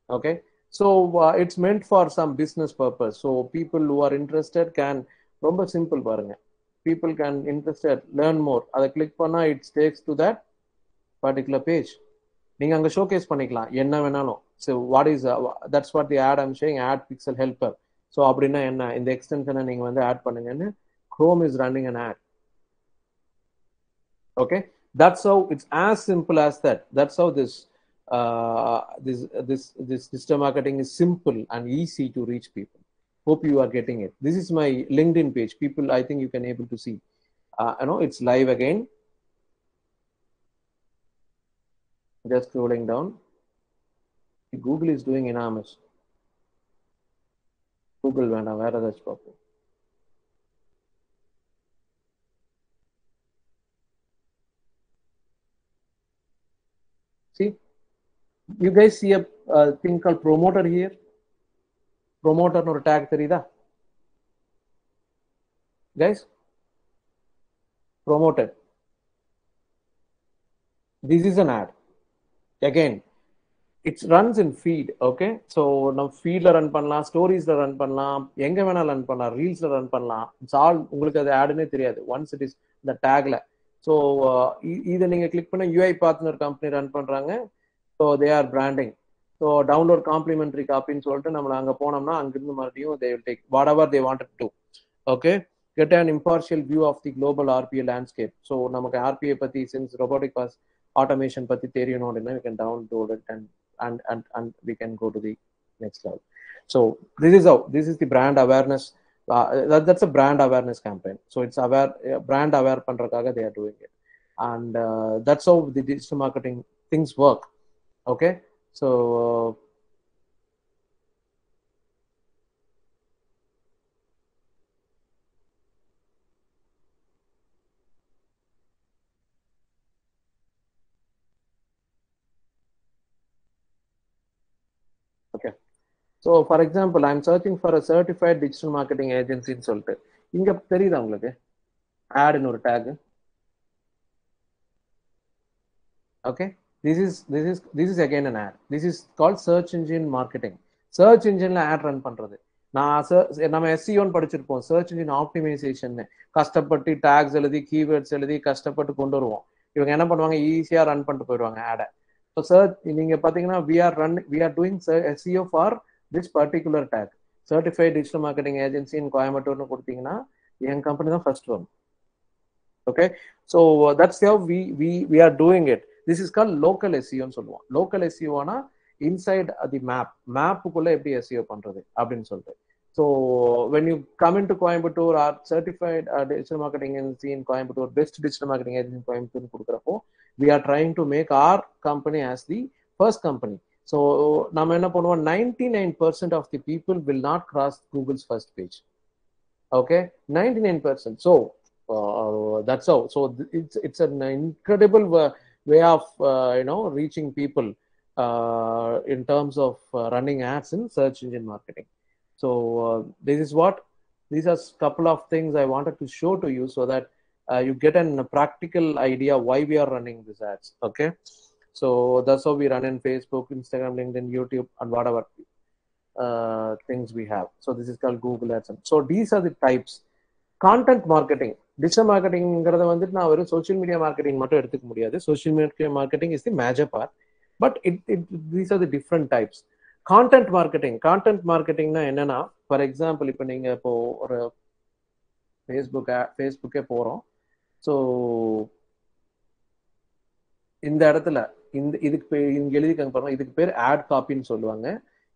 okay So uh, it's meant for some business purpose. So people who are interested can, ரொம்ப simple பாருங்க. People can interested learn more அதை click பண்ணா it's takes to that particular page நீங்க அங்க showcase பண்ணிக்கலாம். என்ன வேணாலும். So what is that's what the ad I'm sharing ad pixel helper so அப்படின்னா என்ன? இந்த எக்ஸ்டென்ஷனை நீங்க வந்து ஆட் பண்ணுங்கன்னு Chrome is running an ad okay that's how it's as simple as that that's how this Uh, this uh, this this digital marketing is simple and easy to reach people. Hope you are getting it. This is my linkedin page. People i think you can able to see. Uh, you know it's live again. Just scrolling down. Google is doing enormous. Google when I where that's proper see? You guys see a thing call called here here. ஒரு tag தெரியுதா? Guys promoter this is an ad again it's runs in feed okay so நம்ம ஃபீட்ல run பண்ணலாம் ஸ்டோரிஸ்ல run பண்ணலாம் எங்க வேணாலும் run பண்ணலாம் ரீல்ஸ்ல ரன் பண்ணலாம். இட்ஸ் ஆல் உங்களுக்கு அது ஆடுனே தெரியாது. ஒன்ஸ் இட் இஸ் இந்த டேக்ல ஸோ இதை நீங்கள் கிளிக் பண்ண யூஐ பார்ட்னர் கம்பெனி ரன் பண்ணுறாங்க so they are branding so download complimentary காப்பின்னு சொல்லிட்டு நம்ம அங்கே போனோம்னா அங்கிருந்து மறுபடியும் they will take whatever they wanted to okay get and impartial view of the global RPA landscape so நமக்கு ஆர்பிஐ பற்றி சின்ஸ் ரொபோட்டிக் பாஸ் ஆட்டோமேஷன் பற்றி தெரியணும் அப்படின்னா we can download it and and and and we can go to the next level so this is how this is the brand awareness that's a brand awareness campaign so it's aware brand aware பண்ணுறதுக்காக they are doing it and that's how the digital marketing things work okay so okay so for example I am searching for a certified digital marketing ஏஜென்சின்னு சொல்லிட்டு இங்க தெரியுதா உங்களுக்கு? ஆடுன்னு ஒரு tag okay this is this is this is again an ad this is call search engine marketing search இன்ஜின்ல ad run பண்றது. நான் நம்ம எஸ்சிஓன்னு படிச்சிருப்போம். சர்ச் இன்ஜின் ஆப்டிமைசேஷன் கஷ்டப்பட்டு டேக்ஸ் எழுதி கீவேர்ட்ஸ் எழுதி கஷ்டப்பட்டு கொண்டு வருவோம். இவங்க என்ன பண்ணுவாங்க? ஈஸியா ரன் பண்ணிட்டு போயிடுவாங்க ஆடை ஸோ சர்ச் நீங்க பாத்தீங்கன்னா we are run we are doing SEO for this particular tag certified digital marketing ஏஜென்சின்னு கோயம்புத்தூர்னு கொடுத்தீங்கன்னா என் கம்பெனி தான் ஃபர்ஸ்ட் வரும் okay so that's how we we we are doing it this is call local எஸ்சிஓன்னு சொல்லுவோம். Local எஸ்சிஓனா inside the map மேப்புக்குள்ள எப்படி SEO பண்றது அப்படின்னு சொல்லிட்டு. So when you coming to Coimbatore or certified digital marketing agency in Coimbatore best digital marketing agency Coimbatore கொடுக்குறப்போ we are trying to make our company as the first company so நம்ம என்ன பண்ணுவோம்? Ninety nine percent of the people will not cross Google's first page okay ninety nine percent so that's how so it's it's an incredible way of uh, you know reaching people uh, in terms of uh, running ads in search engine marketing. So this is what these are couple of things I wanted to show to you so that uh, you get a practical idea why we are running these ads. Okay, so that's how we run in Facebook, Instagram, LinkedIn, YouTube, and whatever uh, things we have. So this is called Google Ads. So these are the types. Content marketing. Digital மார்க்கெட்டிங்கிறத வந்துட்டு நான் ஒரு social media marketing மட்டும் எடுத்துக்க முடியாது. Social media marketing is the major part but it it these are the different types content marketing content மார்க்கெட்டிங்னா என்னன்னா for example இப்போ நீங்க இப்போ ஒரு ஃபேஸ்புக் ஃபேஸ்புக்கே போறோம். ஸோ இந்த இடத்துல இந்த இதுக்கு பேர் இங்க எழுதிக்காங்க பாருங்க இதுக்கு பேர் ஆட் காப்பின்னு சொல்லுவாங்க.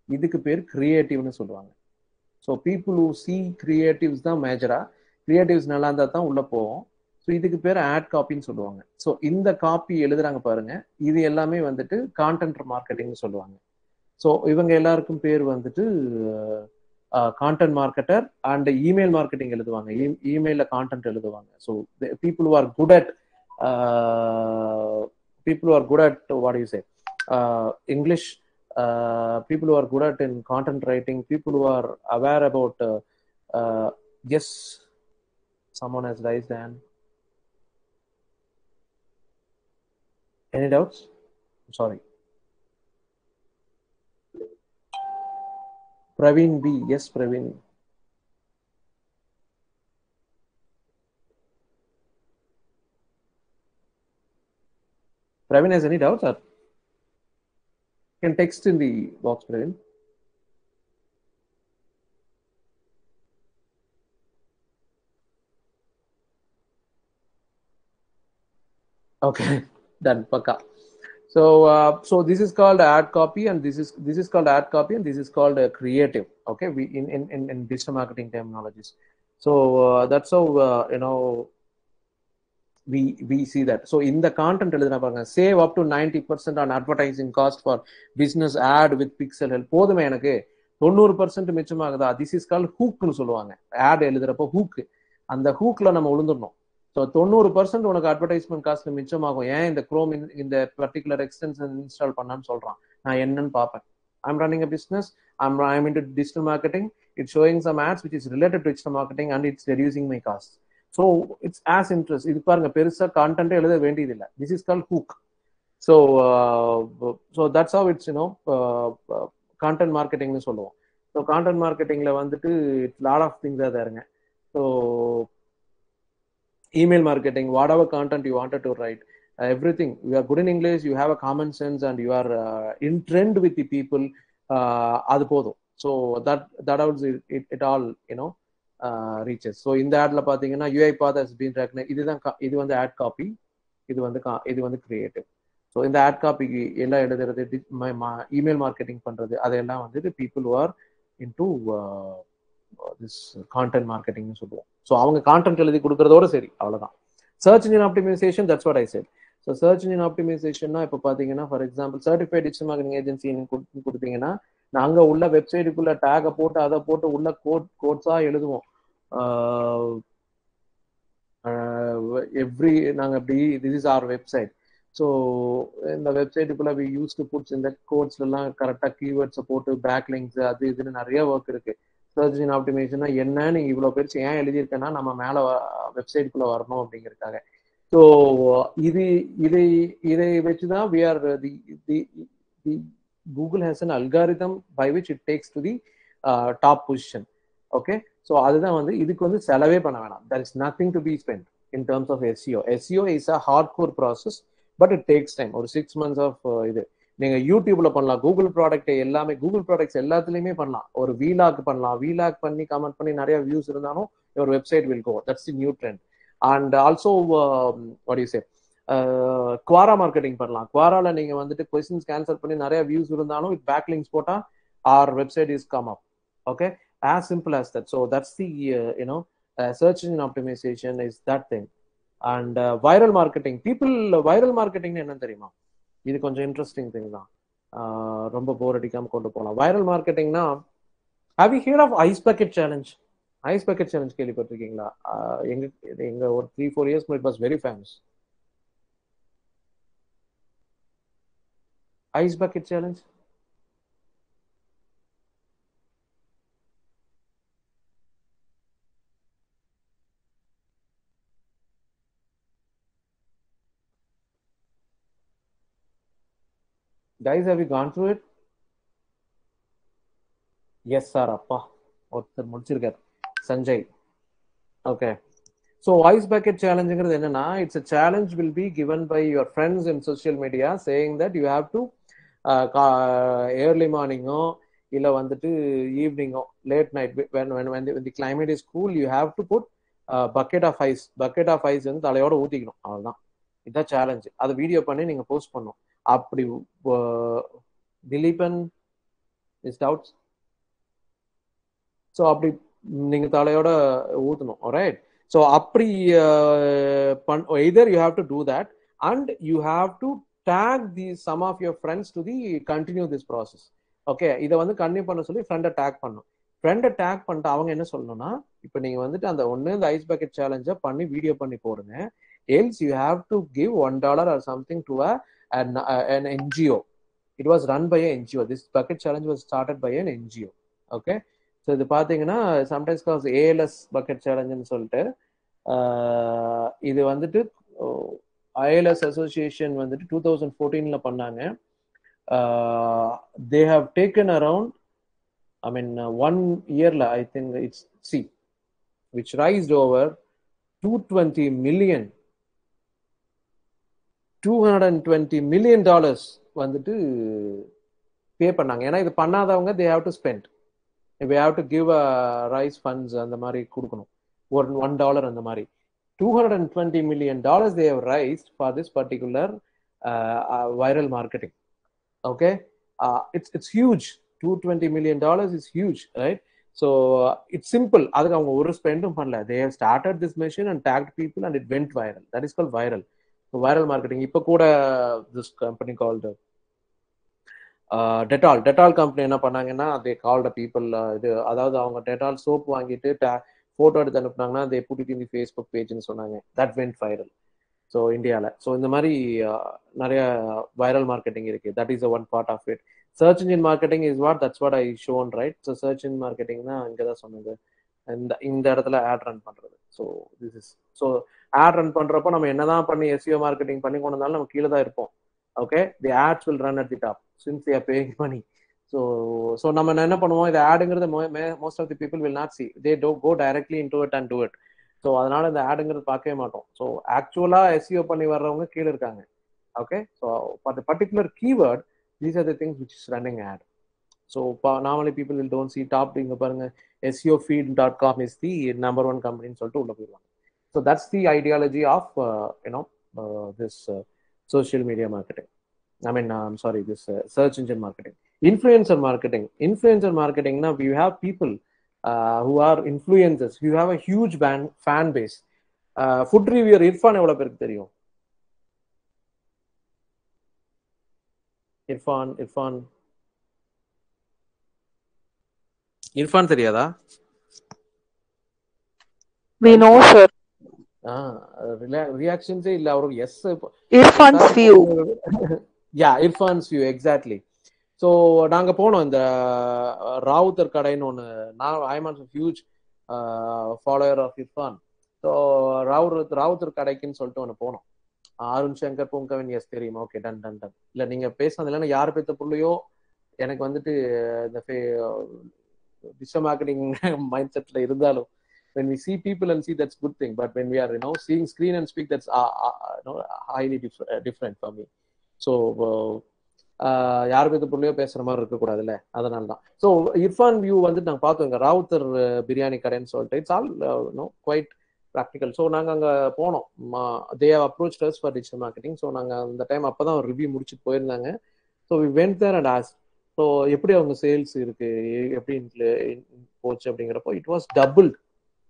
இதுக்கு பேர் கிரியேட்டிவ்னு சொல்லுவாங்க. So people who see creatives தான் மேஜரா கிரியேட்டிவ்ஸ் நல்லா இருந்தா தான் உள்ள போவோம். ஸோ இதுக்கு பேர் ஆட் காப்பின்னு சொல்லுவாங்க. ஸோ இந்த காப்பி எழுதுறாங்க பாருங்க. இது எல்லாமே வந்துட்டு கான்டென்ட் மார்க்கெட்டிங்னு சொல்லுவாங்க. ஸோ இவங்க எல்லாருக்கும் பேர் வந்துட்டு content marketer and email marketing எழுதுவாங்க. E, இமெயிலில் கான்டென்ட் எழுதுவாங்க. So people are good at people are good at what you say English people are good at in content writing people are aware about yes someone has raised hand Any doubts? Sorry. Praveen B. Yes, Praveen. Praveen has any doubts? Or can text in the box, Praveen. Okay. done paka so uh, so this is called ad copy and this is this is called ad copy and this is called a creative okay we in in in, in digital marketing terminologies so uh, that's how uh, you know we we see that so in the content save up to 90% on advertising cost for business ad with pixel help போதுமே எனக்கு தொண்ணூறு percent மிச்சமாகுதா this is call ஹூக்னு சொல்லுவாங்க ad எழுதுறப்போ hook அந்த ஹூக்ல நம்ம விழுந்துடணும் ஸோ தொண்ணூறு பர்சன்ட் உனக்கு அட்வர்டைஸ்மெண்ட் காஸ்ட் மிச்சமாகும். ஏன் இந்த குரோம் இந்த பர்டிகுலர் எக்ஸ்டென்ஷன் இன்ஸ்டால் பண்ணான்னு சொல்றான். நான் என்னன்னு பார்ப்பேன். I'm running a business I'm I'm in digital marketing it's showing some ads which is related to digital marketing and it's reducing my cost so it's as interest இது பாருங்க பெருசா content எழுத வேண்டியதில்லை. This is call hook so so that's how it's you know content மார்க்கெட்டிங்னு சொல்லுவோம். So content மார்க்கெட்டிங்ல வந்துட்டு it's lot of things தான் இருங்க so email marketing whatever content you wanted to write uh, everything. You are good in english you have a common sense and you are uh, in trend with the people uh, அது போதும். So that that out it it all you know reaches so இந்த ஆட்ல பார்த்தீங்கன்னா UI path has been ரெக்கனை இதுதான் இது வந்து ad copy இது வந்து இது வந்து கிரியேட்டிவ் ஸோ இந்த ஆட் காப்பிக்கு எல்லாம் எழுதுறது இமெயில் மார்க்கெட்டிங் பண்ணுறது அதெல்லாம் வந்துட்டு people are in to this content மார்க்கெட்டிங்னு சொல்லுவோம். ஸோ அவங்க கான்டென்ட் எழுதி கொடுக்கறதோட சரி அவ்வளோதான் search engine optimization that's what I said so search engine ஆப்டிமைசேஷன்னா இப்போ பார்த்தீங்கன்னா for example certified digital marketing agency கொடுத்தீங்கன்னா நாங்கள் உள்ள வெப்சைட்டுக்குள்ள டேகை போட்டு அதை போட்டு உள்ள கோட் கோட்ஸாக எழுதுவோம். எவ்ரி நாங்கள் இப்படி this is our website so இந்த வெப்சைட்டுக்குள்ள வி யூஸ் டு புட்ஸ் இந்த கோட்ஸ்லாம் கரெக்டாக கீவேர்ட்ஸை போட்டு பேக் லிங்க்ஸ் அது இதுன்னு நிறைய ஒர்க் இருக்கு. சர்ச் இன் ஆப்டிமேஷனா என்ன நீங்க இவ்வளவு பேர் ஏன் எழுதியிருக்கேன்னா நம்ம மேல வெப்சைட்டுக்குள்ள வரணும் அப்படிங்கறதுக்காக. ஸோ இது இதை இதை வச்சுதான் we are the the Google has an algorithm by which it takes to the top position okay so அதுதான் வந்து இதுக்கு வந்து செலவே பண்ண வேணாம். There is nothing to be spend in terms of SEO SEO is a hard core process but it takes time ஒரு six months of இது. நீங்க யூடியூப்ல பண்ணலாம் கூகுள் ப்ராடக்ட் எல்லாமே கூகுள் ப்ராடக்ட்ஸ் எல்லாத்துலயுமே பண்ணலாம். ஒரு வீலாக் பண்ணலாம். வீலாக் பண்ணி கமெண்ட் பண்ணி நிறைய வியூஸ் இருந்தாலும் your website will go that's the new trend and also what you say Quora marketing பண்ணலாம். குவாரால நீங்க வந்துட்டு கொஸ்டின்ஸ் கேன்சல் பண்ணி நிறைய வியூஸ் இருந்தாலும் வித் பேக் லிங்க்ஸ் போட்டா our website is come up okay as simple as that so that's the you know search know optimization is that thing and viral marketing people viral viral என்னன்னு என்ன தெரியுமா? இது கொஞ்சம் interesting thing தான். ஆஹ் ரொம்ப bore அடிக்காம கொண்டு போகலாம் viral மார்க்கெட்டிங்னா have you hear of ice bucket challenge ice bucket challenge கேள்விப்பட்டிருக்கீங்களா? எங்க எங்க ஒரு three four years it was very famous ice bucket challenge guys how you gone through it yes sir அப்பா. ஒருத்தர் முடிச்சிருக்காரு. Sanjay. Okay so ice bucket சேலஞ்சுங்கிறது என்னன்னா it's a challenge will be given by your friends in social media saying that you have to early மார்னிங்கோ இல்லை வந்துட்டு ஈவினிங்கோ late night when when when the climate is cool you have to put bucket of ice bucket of ice வந்து தலையோட ஊற்றிக்கணும் அவ்வளோதான் இதுதான் challenge அதை video பண்ணி நீங்கள் போஸ்ட் பண்ணணும். அப்படி திலீபன் இஸ் டவுட்ஸ் ஸோ அப்படி நீங்க தலையோட ஊத்தணும். ரைட் ஸோ அப்படி பண் either you have to do that and you have to take the some of your friends to the continue this process okay இதை வந்து கண்டினியூ பண்ண சொல்லி ஃப்ரெண்டை டேக் பண்ணும் ஃப்ரெண்டை டேக் பண்ணிட்டு அவங்க என்ன சொல்லணும்னா இப்போ நீங்க வந்துட்டு அந்த ஒன்று இந்த ஐஸ் பக்கெட் சேலஞ்சை பண்ணி வீடியோ பண்ணி போடுங்க. Else you have to give one dollar or something to a an, uh, an NGO. It was run by an NGO. This bucket challenge was started by an NGO. Okay. So இது பார்த்தீங்கன்னா sometimes cause ALS bucket சேலஞ்சுன்னு சொல்லிட்டு uh, இது வந்துட்டு ILS association வந்துட்டு two thousand ஃபோர்டீனில் பண்ணாங்க they have taken around I mean one இயரில் I think it's see which raised over two twenty million two hundred and twenty million dollars வந்துட்டு pay பண்ணாங்க. ஏன்னா இது பண்ணாதவங்க they have to spend we have to give a raise funds அந்த மாதிரி கொடுக்கணும். ஒரு ஒன் டாலர் அந்த மாதிரி. Two hundred and twenty million dollars they raise for this particular viral marketing okay it's it's huge two twenty million dollars is huge right so it's simple அதுக்கு அவங்க ஒரு ஸ்பெண்டும் பண்ணல. They have started this mission and tagged people and it went viral that is call viral viral marketing இப்போ கூட this company called Dettol Dettol company என்ன பண்ணாங்கன்னா தே கால்ட people இது அதாவது அவங்க டெட்டால் சோப் வாங்கிட்டு ஃபோட்டோ எடுத்து அனுப்புனாங்கன்னா தே புட்டிட் இன் தி ஃபேஸ்புக் பேஜ்னு சொன்னாங்க. தட் வென்ட் வைரல் ஸோ இந்தியாவில் ஸோ இந்த மாதிரி நிறைய வைரல் மார்க்கெட்டிங் இருக்கு. That is one part of it search engine marketing is what that's what I shown right so search in marketing தான் இங்கே தான் சொன்னது. இந்த இந்த இடத்துல ஆட் ரன் பண்றது. So this is so ad run பண்றப்போ நம்ம என்னதான் பண்ணி எஸ்இஓ மார்க்கெட்டிங் பண்ணி கொண்டு வந்தாலும் நம்ம கீழே தான் இருப்போம். Okay the ads will run at the top since the are paying money so so நம்ம என்ன பண்ணுவோம்? இது ஆடுங்கிறது most of the people will not see they do go directly in to it and do it so அதனால இந்த ஆடுங்கிறது பார்க்கவே மாட்டோம். So ஆக்சுவலா SEO பண்ணி வர்றவங்க கீழே இருக்காங்க. Okay so for the particular keyword these are the things which is running ad so normally people will don't see top இங்கே பாருங்க. SEO feed dot com is the number one கம்பெனின்னு சொல்லிட்டு உள்ள போயிடுவாங்க so that's the ideology of you know this social media marketing I mean I'm sorry this search engine marketing influencer marketing influencer மார்க்கெட்டிங்னா you have people who are influencers you have a huge fan fan base food reviewer Irfan எவ்வளோ பேருக்கு தெரியும்? இர்ஃபான் இர்ஃபான் இர்ஃபான் தெரியாதா? We know, sir. ரியாக்ஷன்ஸே இல்ல. அவருக்கு yes Irfan's view. Yeah Irfan's view exactly so நாங்க போனோம் இந்த ராவுத்தர் கடைன்னு ஒன்று நான் I am huge follower of Irfan. So Raut Rowther கடைக்குன்னு சொல்லிட்டு ஒன்று போனோம். அருண் சங்கர் பூங்கவன் எஸ் தெரியும்? ஓகே டன் டன் டன் இல்லை நீங்க பேசுனது இல்லைன்னா யார் பெத்த புள்ளையோ எனக்கு வந்துட்டு இந்த டிஜிட்டல் மார்க்கெட்டிங் மைண்ட் செட்ல இருந்தாலும் when we see people and see that's good thing but when we are you know seeing screen and speak that's uh, uh, you know, highly dif- uh, different for me. So uh, uh யார் பேத்து பொருளையோ பேசுற மாதிரி இருக்கக்கூடாதுல்ல? அதனால தான் so Irfan view வந்து நாங்கள் பார்த்தோங்க ராவுத்தர் uh, பிரியாணி கடைன்னு சொல்லிட்டு it's all no quite practical so நாங்கள் அங்கே போனோம். They approach for digital marketing so நாங்கள் அந்த டைம் அப்போ தான் ரிவ்யூ முடிச்சுட்டு போயிருந்தாங்க. So we went there and as so எப்படி அவங்க சேல்ஸ் இருக்கு? எப்படி போச்சு அப்படிங்கிறப்போ it was double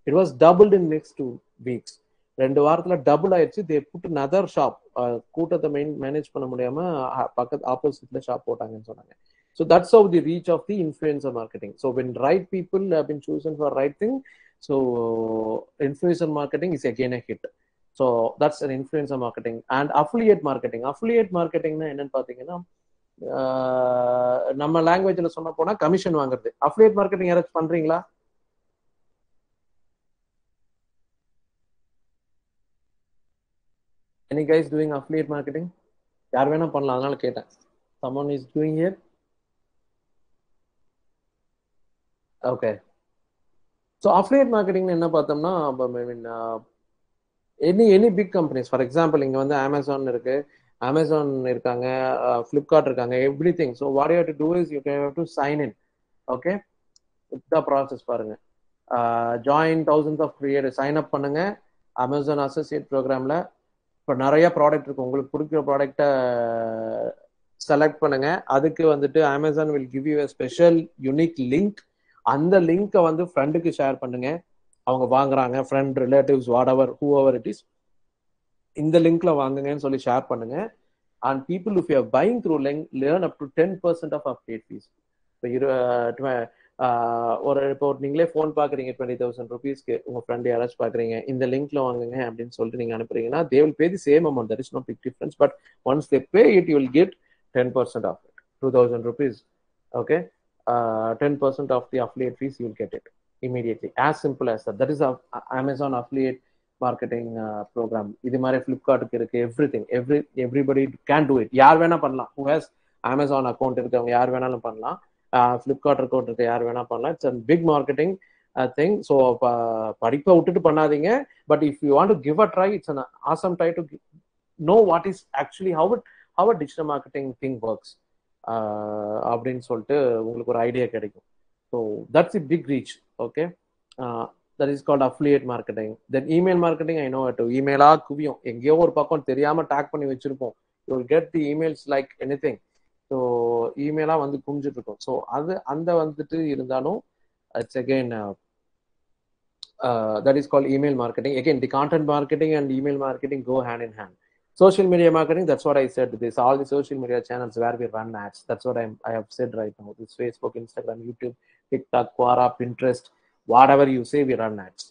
it was doubled in next two weeks ரெண்டு வாரத்துல டபுள் ஆயிடுச்சு தே புட் நதர் ஷாப் கூட்டத்தை மெயின் மேனேஜ் பண்ண முடியாம பக்கத்து ஆப்போசிட்ல ஷாப் போட்டாங்கன்னு சொன்னாங்க. So that's of the reach of the influencer marketing so when right people been chosen for right thing so influencer marketing is again a hit so that's an influencer marketing and affiliate marketing affiliate மார்க்கெட்டிங்னா என்னன்னு பாத்தீங்கன்னா நம்ம லாங்குவேஜ்ல சொன்ன போனா commission வாங்குறது. Affiliate marketing யாராச்சும் பண்றீங்களா? Any guys doing affiliate marketing யார் வேணா பண்ணலாம் அதனால கேட்டேன். Someone is doing year okay so affiliate marketing என்ன பார்த்தோம்னா I mean any any big companies for example இங்கே வந்து அமேசான் இருக்கு. அமேசான் இருக்காங்க ஃப்ளிப்கார்ட் இருக்காங்க every thing so what you to do is you can to sign in okay இதுதான் process பாருங்க. Join thousands of creator sign up பண்ணுங்க. Amazon associate ப்ரோக்ராமில் இப்போ நிறைய ப்ராடக்ட் இருக்கு. உங்களுக்கு பிடிக்கிற ப்ராடக்டை செலக்ட் பண்ணுங்க. அதுக்கு வந்துட்டு Amazon will give you a special unique link அந்த லிங்கை வந்து ஃப்ரெண்டுக்கு ஷேர் பண்ணுங்க. அவங்க வாங்குறாங்க. Friend relatives whatever whoever it is இந்த லிங்க்ல வாங்குங்கன்னு சொல்லி ஷேர் பண்ணுங்க. And people if you buying through link learn up to ten percent of update fees இப்போ இரு ஒரு இப்போ நீங்களே ஃபோன் பார்க்குறீங்க டுவெண்ட்டி தௌசண்ட் ருபீஸ்க்கு உங்க ஃப்ரெண்ட் யாராச்சும் பார்க்குறீங்க இந்த லிங்க்ல வாங்குங்க அப்படின்னு சொல்லிட்டு நீங்க அனுப்புறீங்கன்னா they will pay the same amount that is no big difference but once they pay it you will get ten percent of it two thousand rupees okay ten percent of the affiliate fees you will get it immediately as simple as that that is Amazon affiliate marketing program uh, இது மாதிரி ஃப்ளிப்கார்ட்டுக்கு இருக்கு every thing every everybody can do it யார் வேணா பண்ணலாம். Who has Amazon account இருக்கவங்க யார் வேணாலும் பண்ணலாம். ஃப்ளிப்கார்ட் அக்கௌண்ட் இருக்க யார் வேணா பண்ணலாம். It's a big marketing thing so படிப்பை விட்டுட்டு பண்ணாதீங்க. But if you want to give a try it's an awesome try to know what is actually how it have a digital marketing thing works அப்படின்னு சொல்லிட்டு உங்களுக்கு ஒரு idea கிடைக்கும். So that's a big reach okay that is called affiliate marketing then email marketing I know to இமெயிலா குவியும். எங்கேயோ ஒரு பக்கம் தெரியாம டேக் பண்ணி வச்சிருப்போம். You get the emails like any thing so இமெயிலா வந்து குமிஞ்சிட்டு இருக்கும் ஸோ அது அந்த வந்துட்டு இருந்தாலும் it's again that is call email marketing again the content marketing and email marketing go hand in hand social media marketing that's what I said this all the social media channels where we run ads that's what I I have said right no this Facebook Instagram YouTube TikTok Quora Pinterest whatever you say we run ads.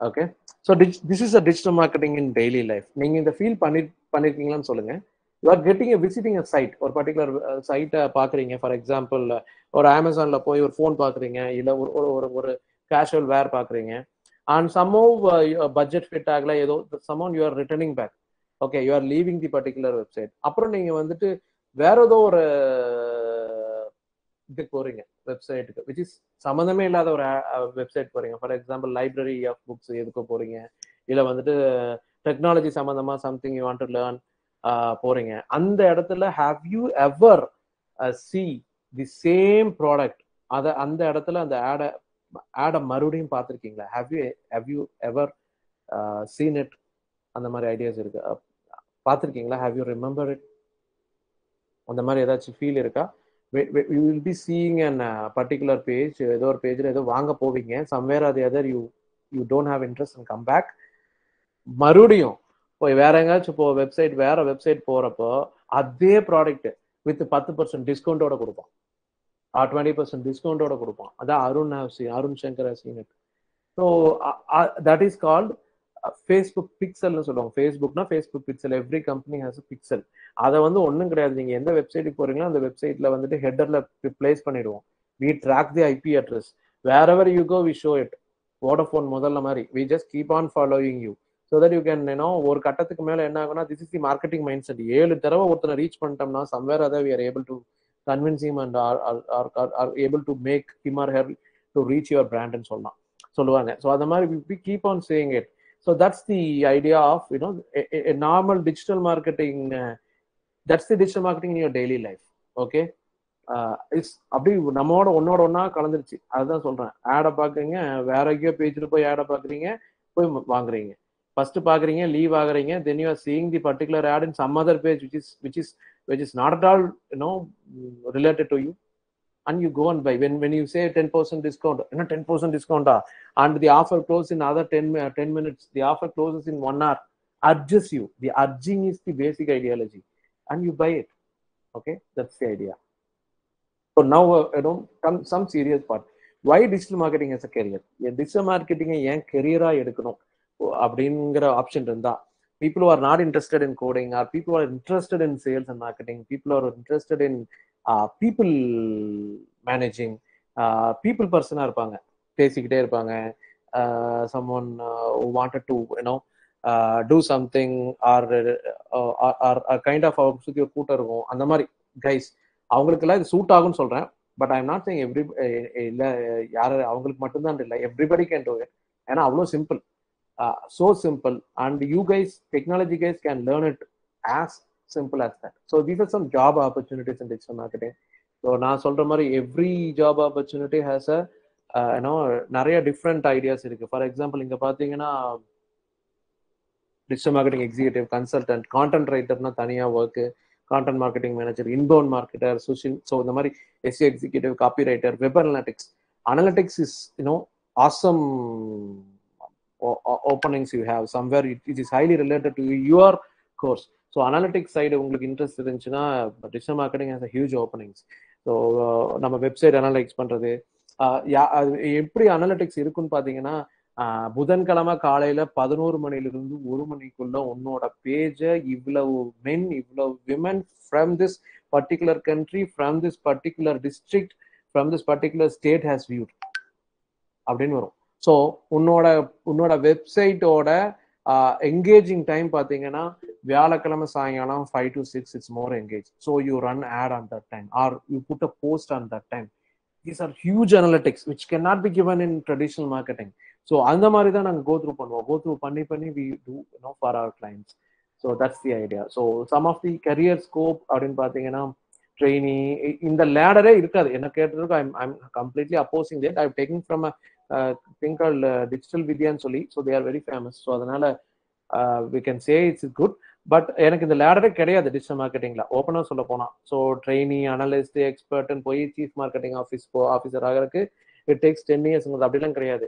ஓகே so this is a digital marketing in daily life நீங்க இந்த feel பண்ணி பண்ணிருக்கீங்களான்னு சொல்லுங்க. You are getting visiting a site ஒரு particular சைட்டை பார்க்குறீங்க for example ஒரு அமேசானில் போய் ஒரு ஃபோன் பார்க்குறீங்க இல்லை ஒரு ஒரு ஒரு கேஷுவல் வேர் பாக்குறீங்க. அண்ட் சம்மோ பட்ஜெட் ஃபிட் ஆகல. ஏதோ someone you are returning back okay you are leaving the particular website அப்புறம் நீங்கள் வந்துட்டு வேற ஏதோ ஒரு இதுக்கு போறீங்க வெப்சைட்டுக்கு விச் இஸ் சம்மந்தமே இல்லாத ஒரு வெப்சைட் போறீங்க. For example library of books எதுக்கு போறீங்க. இல்லை வந்துட்டு டெக்னாலஜி சம்மந்தமா something you want to learn போறீங்க. அந்த இடத்துல have you ever see the same product அதை அந்த இடத்துல அந்த ஆடை ஆடை மறுபடியும் பார்த்துருக்கீங்களா? Have you have you ever seen it அந்த மாதிரி ஐடியாஸ் இருக்கு. பார்த்துருக்கீங்களா? ஹாவ் யூ ரிமெம்பர் இட் அந்த மாதிரி ஏதாச்சும் ஃபீல் இருக்கா? You will be seeing an particular page ஏதோ ஒரு பேஜில் ஏதோ வாங்க போவீங்க. சம்வேர் அது either you you don't have interest and come back மறுபடியும் போய் வேற எங்கேயாச்சும் இப்போ வெப்சைட் வேற வெப்சைட் போறப்போ அதே ப்ராடக்ட் வித் பத்து பர்சன்ட் டிஸ்கவுண்டோட கொடுப்பான். டுவெண்ட்டி பர்சன்ட் டிஸ்கவுண்டோட கொடுப்பான். அதான் Arun have seen Arun Shankar seen it so that is called Facebook பிக்சல்னு சொல்லுவாங்க. ஃபேஸ்புக்னா Facebook pixel every company has pixel அதை வந்து ஒன்றும் கிடையாது. நீங்க எந்த வெப்சைட்டுக்கு போறீங்களோ அந்த வெப்சைட்ல வந்துட்டு ஹெட்டர்ல பிளேஸ் பண்ணிடுவோம். We track the IP address wherever you go we show it Vodafone முதல்ல மாதிரி. We just keep on following you so that you can ஏன்னா ஒரு கட்டத்துக்கு மேல என்ன ஆகுனா this is the marketing mindset ஏழு தடவை ஒருத்தனை ரீச் பண்ணிட்டோம்னா சம்வேர் அதை we are able to convince him and are able to make him or her to reach your பிராண்ட்னு சொல்லலாம். சொல்லுவாங்க. ஸோ அந்த மாதிரி we keep on saying it so that's the idea of you know normal digital marketing that's the digital marketing in your daily life okay it's அப்படி நம்மோட ஒன்னோட ஒன்னா கலந்துருச்சு. அதுதான் சொல்றேன். ஆடை பாக்குறீங்க வேற எங்கேயோ பேஜில் போய் ஆடை பாக்குறீங்க போய் வாங்குறீங்க. ஃபர்ஸ்ட் பாக்குறீங்க லீவ் ஆகுறீங்க then you are seeing the particular ad in some other page which is which is which is not at all you know related to you and you go and buy when when you say 10% discount you know 10% discount ah, and the offer closes in other 10 mi- 10 minutes the offer closes in one hour urges you the urging is the basic ideology and you buy it okay that's the idea so now uh, you know come some serious part why digital marketing as a career yeah, digital marketing ஏன் கெரியரா எடுக்கணும் ஓ, அப்படிங்கிற option இருந்தா people who are not interested in coding or people who are interested in sales and marketing people who are interested in people managing people பர்சனாக இருப்பாங்க பேசிக்கிட்டே இருப்பாங்க someone wanted to you know do something or or kind of அவங்க சுற்றி ஒரு கூட்டம் இருக்கும் அந்த மாதிரி கைஸ் அவங்களுக்கெல்லாம் இது சூட் ஆகும்னு சொல்கிறேன் but I I'm not saying every இல்லை யார் அவங்களுக்கு மட்டும்தான் இல்லை எவ்ரிபடி கேன் டூ இட் ஏன்னா அவ்வளோ simple so simple and you guys technology guys can learn it as simple as that so these are some job opportunities in digital marketing so நான் சொல்ற மாதிரி every job opportunity has a ஏன்னா நிறைய different ideas இருக்கு for example இங்க பாத்தீங்கன்னா digital marketing executive consultant content ரைட்டர்னா தனியா work content marketing manager inbound marketer social so இந்த மாதிரி SC executive copywriter web analytics analytics is you know awesome openings you have somewhere it it is highly related to your course so analytics side உங்களுக்கு interest இருந்துச்சுன்னா digital marketing has huge openings so நம்ம website analyse பண்ணுறது அது எப்படி analytics இருக்குன்னு பார்த்தீங்கன்னா புதன்கிழமை காலையில பதினோரு மணிலிருந்து ஒரு மணிக்குள்ள உன்னோட பேஜை இவ்வளவு மென் இவ்வளவு women from this particular country from this particular district from this particular state has viewed அப்படின்னு வரும். ஸோ உன்னோட உன்னோட வெப்சைட்டோட என்கேஜிங் டைம் பார்த்தீங்கன்னா வியாழக்கிழமை சாயங்காலம் five to six it's more engage so you run ad on that time or you put a post on that time these are huge analytics which can not be given in traditional marketing so அந்த மாதிரி தான் நாங்கள் go through பண்ணுவோம். கோ through பண்ணி பண்ணி we do know for our clients so that's the idea so some of the career scope அப்படின்னு பார்த்தீங்கன்னா trainee இந்த லேடரே இருக்காது. என்ன கேட்டதுக்கு I'm I'm completely opposing that I taking from a think digital வித்யான்னு சொல்லி so they are very famous so அதனால we can say it's good but எனக்கு இந்த லேடரே கிடையாது டிஜிட்டல் மார்க்கெட்டிங்ல ஓப்பனாக சொல்ல போனா. ஸோ ட்ரெயினி அனலிஸ்ட் எக்ஸ்பர்ட்னு போய் சீஃப் மார்க்கெட்டிங் ஆஃபீஸ் போ ஆஃபீஸர் ஆகிறதுக்கு இட் டேக்ஸ் டென் இயர்ஸ்ங்கிறது அப்படிலாம் கிடையாது.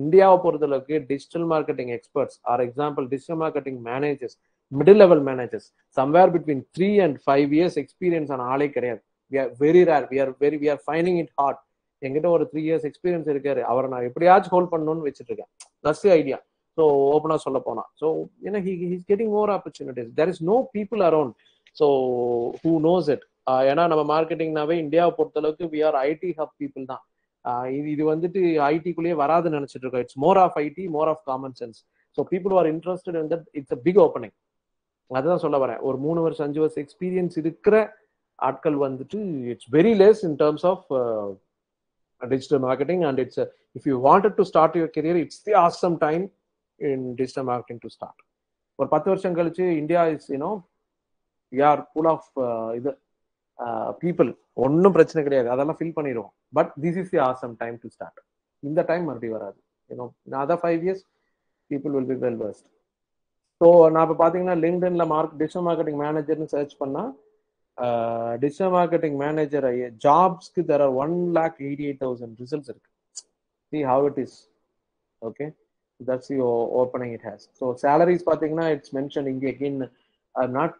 இந்தியாவை பொறுத்தளவுக்கு digital marketing experts are example digital marketing managers middle level managers somewhere between three and five years experience ஆன ஆளே கிடையாது. We are very rare we are very we are ஃபைனிங் it hard என்கிட்ட ஒரு த்ரீ இயர்ஸ் எக்ஸ்பீரியன்ஸ் இருக்காரு. அவரை நான் எப்படியாச்சும் hold பண்ணணும்னு வச்சுட்டு இருக்கேன். தட்ஸ் ஐடியா ஸோ ஓப்பனாக சொல்ல போனா. ஸோ ஏன்னா he he's getting more opportunities there is no people around so who knows it ஏன்னா நம்ம மார்க்கெட்டிங்னாவே இந்தியாவை பொறுத்தளவுக்கு we are IT hub people தான். இது இது வந்துட்டு ஐடிக்குள்ளேயே வராதுன்னு நினைச்சிட்டு இருக்கோம். It's more of IT more of common sense so people are interested in that it's a big opening அதுதான் சொல்ல வரேன். ஒரு மூணு வருஷம் அஞ்சு வருஷம் எக்ஸ்பீரியன்ஸ் இருக்கிற ஆட்கள் வந்துட்டு it's very less in terms of digital marketing and it's if you wanted to start your career it's the awesome time digital marketing to start ஒரு பத்து வருஷம் கழிச்சு இந்தியா இஸ் யூனோ யார் ஃபுல் ஆஃப் இது people ஒன்றும் பிரச்சனை கிடையாது. அதெல்லாம் ஃபில் பண்ணிடுவோம். But this is the awesome time to start இந்த டைம் மறுபடியும் வராது. You know other five years people will be well worst so நான் இப்போ பார்த்தீங்கன்னா லிங்க்டனில் மார்க் டிஜிட்டல் மார்க்கெட்டிங் மேனேஜர்னு சர்ச் பண்ணால் டிஜிட்டல் மார்க்கெட்டிங் மேனேஜர் ஜாப்ஸ்க்கு தர one lakh eighty eight thousand results இருக்கு. See how it is okay that's you opening it has so salaries பார்த்தீங்கன்னா இட்ஸ் மென்ஷன் இங்கே அகெயின் நாட்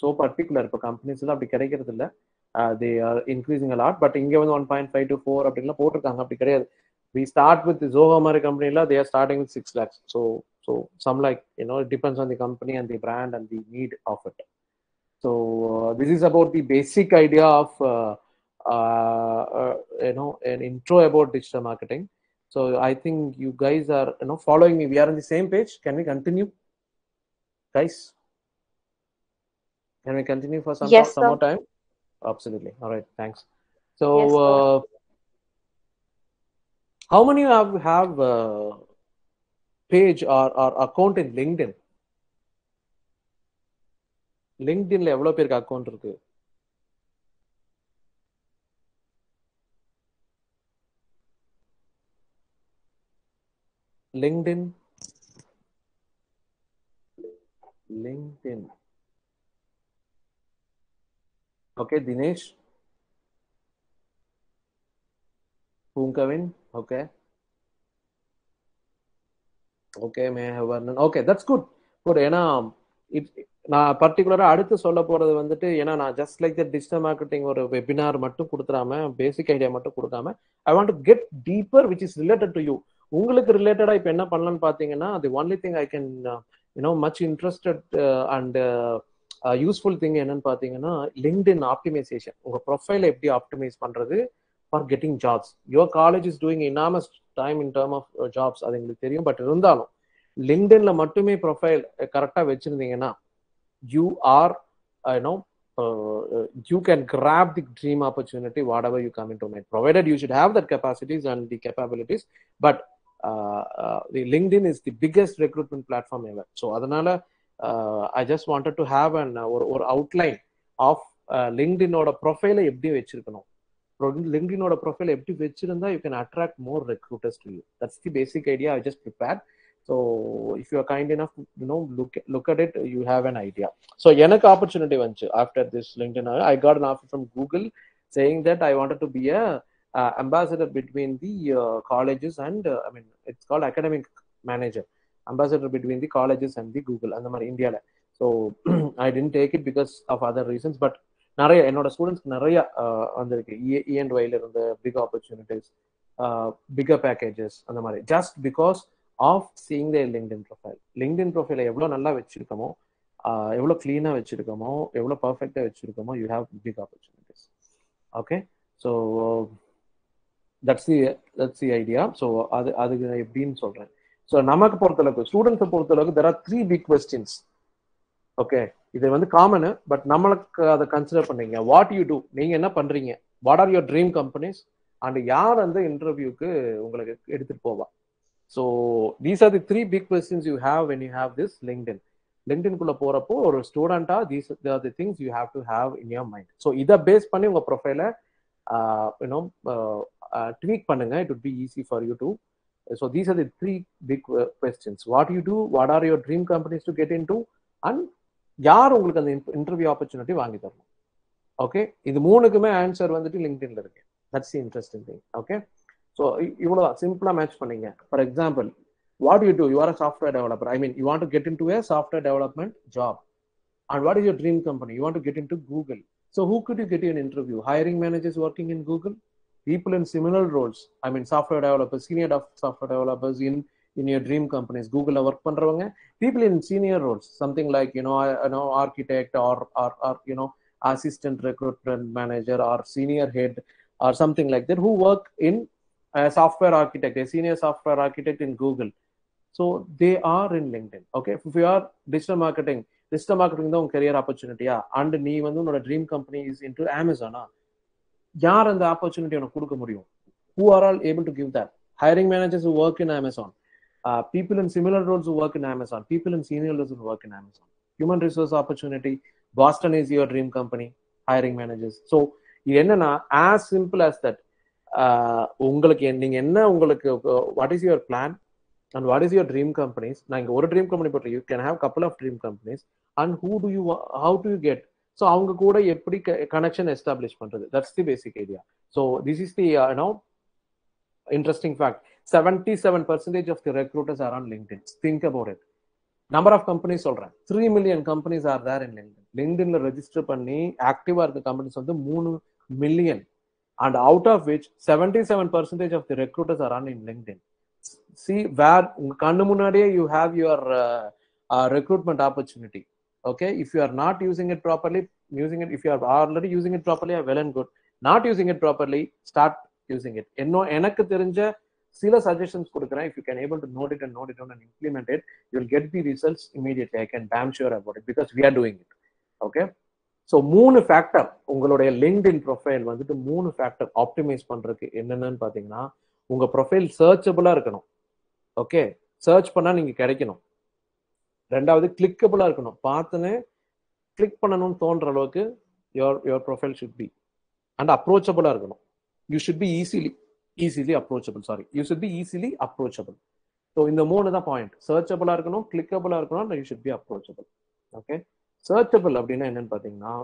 ஸோ பர்டிகுலர் இப்போ கம்பெனிஸ்லாம் அப்படி கிடைக்கிறது இல்லை. They are increasing a lot but இங்கே வந்து one point five to four அப்படின்லாம் போட்டிருக்காங்க. அப்படி கிடையாது. வி ஸ்டார்ட் வித் ஜோஹோ மாதிரி கம்பெனில they are starting with six lakhs so so some like you know depends on the company and the brand and the need of it so this is about the basic idea of you know intro about digital marketing so i think you guys are you know following me we are on the same page can we continue guys can we continue for some, Yes, some sir. more time absolutely all right thanks so Yes, sir. uh, how many have have uh, page or, or account in linkedin லிங்க்டின்ல எவ்வளவு பேருக்கு account இருக்கு LinkedIn LinkedIn okay Dinesh Poongavin okay okay May Varnan okay that's good good ஏன்னா நான் பர்டிகுலராக அடுத்து சொல்ல போறது வந்துட்டு ஏன்னா நான் just like the digital marketing ஒரு வெபினார் மட்டும் கொடுத்துடாம பேசிக் ஐடியா மட்டும் கொடுக்காம I want to get deeper which is related to you உங்களுக்கு ரிலேட்டடா இப்போ என்ன பண்ணலாம்னு பாத்தீங்கன்னா the only thing I can you know much interested and useful thing என்னன்னு பாத்தீங்கன்னா இன் ஆப்டிமைசேஷன் உங்க ப்ரொஃபைல எப்படி ஆப்டிமைஸ் பண்றது? For getting jobs your college is doing enormous time in term of jobs அது எங்களுக்கு தெரியும். பட் இருந்தாலும் லிங்க்டின்ல மட்டுமே ப்ரொஃபைல் கரெக்டா வச்சிருந்தீங்கன்னா you are you know you can grab the dream opportunity whatever you come into come provided you should have that capacities and the capabilities but capabilities but uh, uh, the linkedin is the biggest recruitment platform ever. So adanala uh, i just wanted to have an or, or outline of uh, linkedin ஓட ப்ரொஃபைலை எப்படி வச்சிருக்கணும். லிங்க்டினோட profile எப்படி வச்சிருந்தா you can attract more recruiters to you that's the basic idea I just prepare so if you kind enough you know look look at it you have an idea so எனக்கு opportunity வந்துச்சு. After this LinkedIn I got an offer from Google saying that I wanted to be a ambassador between the colleges and I mean it's called academic manager ambassador between the colleges and the Google அந்த மாதிரி இந்தியாவில் so I didn't take it because of other reasons but நிறைய என்னோட ஸ்டூடெண்ட்ஸ்க்கு நிறைய வந்திருக்கு. இஎன் வைல இருந்த பிக் ஆப்பர்ச்சுனிட்டிஸ் பிகர் பேக்கேஜஸ் அந்த மாதிரி. Just because of seeing the LinkedIn profile LinkedIn ப்ரொஃபைலை எவ்வளோ நல்லா வச்சிருக்கோமோ எவ்வளோ க்ளீனாக வச்சிருக்கோமோ எவ்வளோ பர்ஃபெக்டாக வச்சிருக்கோமோ you have big opportunities okay so that's the that's the idea so அது அதுக்கு எப்படின்னு சொல்கிறேன் ஸோ நமக்கு பொறுத்தளவுக்கு ஸ்டூடெண்ட்ஸை பொறுத்தளவுக்கு there are three big questions okay இது வந்து காமனு பட் நம்மளுக்கு அதை கன்சிடர் பண்ணீங்க. வாட் யூ டூ நீங்க என்ன பண்றீங்க? What are your dream companies and யார் அந்த இன்டர்வியூக்கு உங்களுக்கு எடுத்துட்டு போவா? So these are the three big questions you have when you have this LinkedIn லிங்க்டின்குள்ள போறப்போ ஒரு ஸ்டூடெண்டா these are the things you have to have in your mind so இதை base பண்ணி உங்க ப்ரொஃபைல யூனோ ட்வீக் பண்ணுங்க. It would be easy for you to so these are the three big questions what you do what are your dream companies to get into and யார் உங்களுக்கு அந்த interview opportunity வாங்கி தரணும்? Okay இது மூணுக்குமே answer வந்துட்டு லிங்க்டின்ல இருக்கு. That's interesting thing okay so இவ்வளோ சிம்பிளா மேட்ச் பண்ணீங்க. For example what you do you are a software developer I mean you want to get into a software development job and what is your dream company you want to get into Google so who could you get in interview hiring managers working in Google people in similar roles i mean software developers senior software developers in in your dream companies google work பண்றவங்க people in senior roles something like you know you know architect or or, or you know assistant recruitment manager or senior head or something like that who work in a software architect a senior software architect in google so they are in linkedin okay if you are digital marketing digital marketing தான் உங்க career ஆப்பர்ச்சுனிட்டியா and நீ வந்து உன்னோட dream company is into அமேசானா யார் அந்த opportunity உனக்கு கொடுக்க முடியும்? Who are all able to give that hiring managers work in Amazon people in similar roles work in Amazon people in senior roles work in Amazon human resource opportunity Boston is your dream company hiring managers so இது என்னன்னா as simple as that உங்களுக்கு நீங்க என்ன உங்களுக்கு what is your plan and what is your dream companies நான் இங்கே ஒரு dream company போட்டு you can have couple of dream companies and who to you how to you get so அவங்க கூட எப்படி கனெக்ஷன் எஸ்டாப்ளிஷ் பண்றது? That's the basic idea so this is the no interesting fact seventy seven percentage of the recruiters are on LinkedIn think about it number of companies சொல்றேன். Three million companies are there in LinkedIn லிங்க்டின்ல register பண்ணி ஆக்டிவா இருக்க companies வந்து மூணு million and out of which seventy seven percentage of the recruiters are on in LinkedIn see where உங்க கண்ணு முன்னாடியே you have your recruitment opportunity okay if you are not using it properly using it if you are already using it properly well and good not using it properly start using it இன்னும் எனக்கு தெரிஞ்ச சில suggestions கொடுக்குறேன் if you can able to note it and note it and implement it you will get the results immediately I can damn sure about it because we are doing it okay so மூணு factor உங்களுடைய LinkedIn profile வந்துட்டு மூணு factor optimise பண்றதுக்கு என்னென்னு பார்த்தீங்கன்னா உங்க profile சர்ச்சபிளா இருக்கணும். Okay search பண்ணா நீங்க கிடைக்கணும். ரெண்டாவது கிளிக்கபிளாக இருக்கணும். பார்த்துன்னு கிளிக் பண்ணணும்னு தோன்ற அளவுக்கு your your profile should be and அப்ரோச்சபிளாக இருக்கணும். You should be easily easily approachable sorry you should be easily approachable so இந்த மூணு தான் பாயிண்ட் சர்ச்சபிளாக இருக்கணும் கிளிக்கபிளாக இருக்கணும் you should be approachable okay searchable அப்படின்னா என்னன்னு பார்த்தீங்கன்னா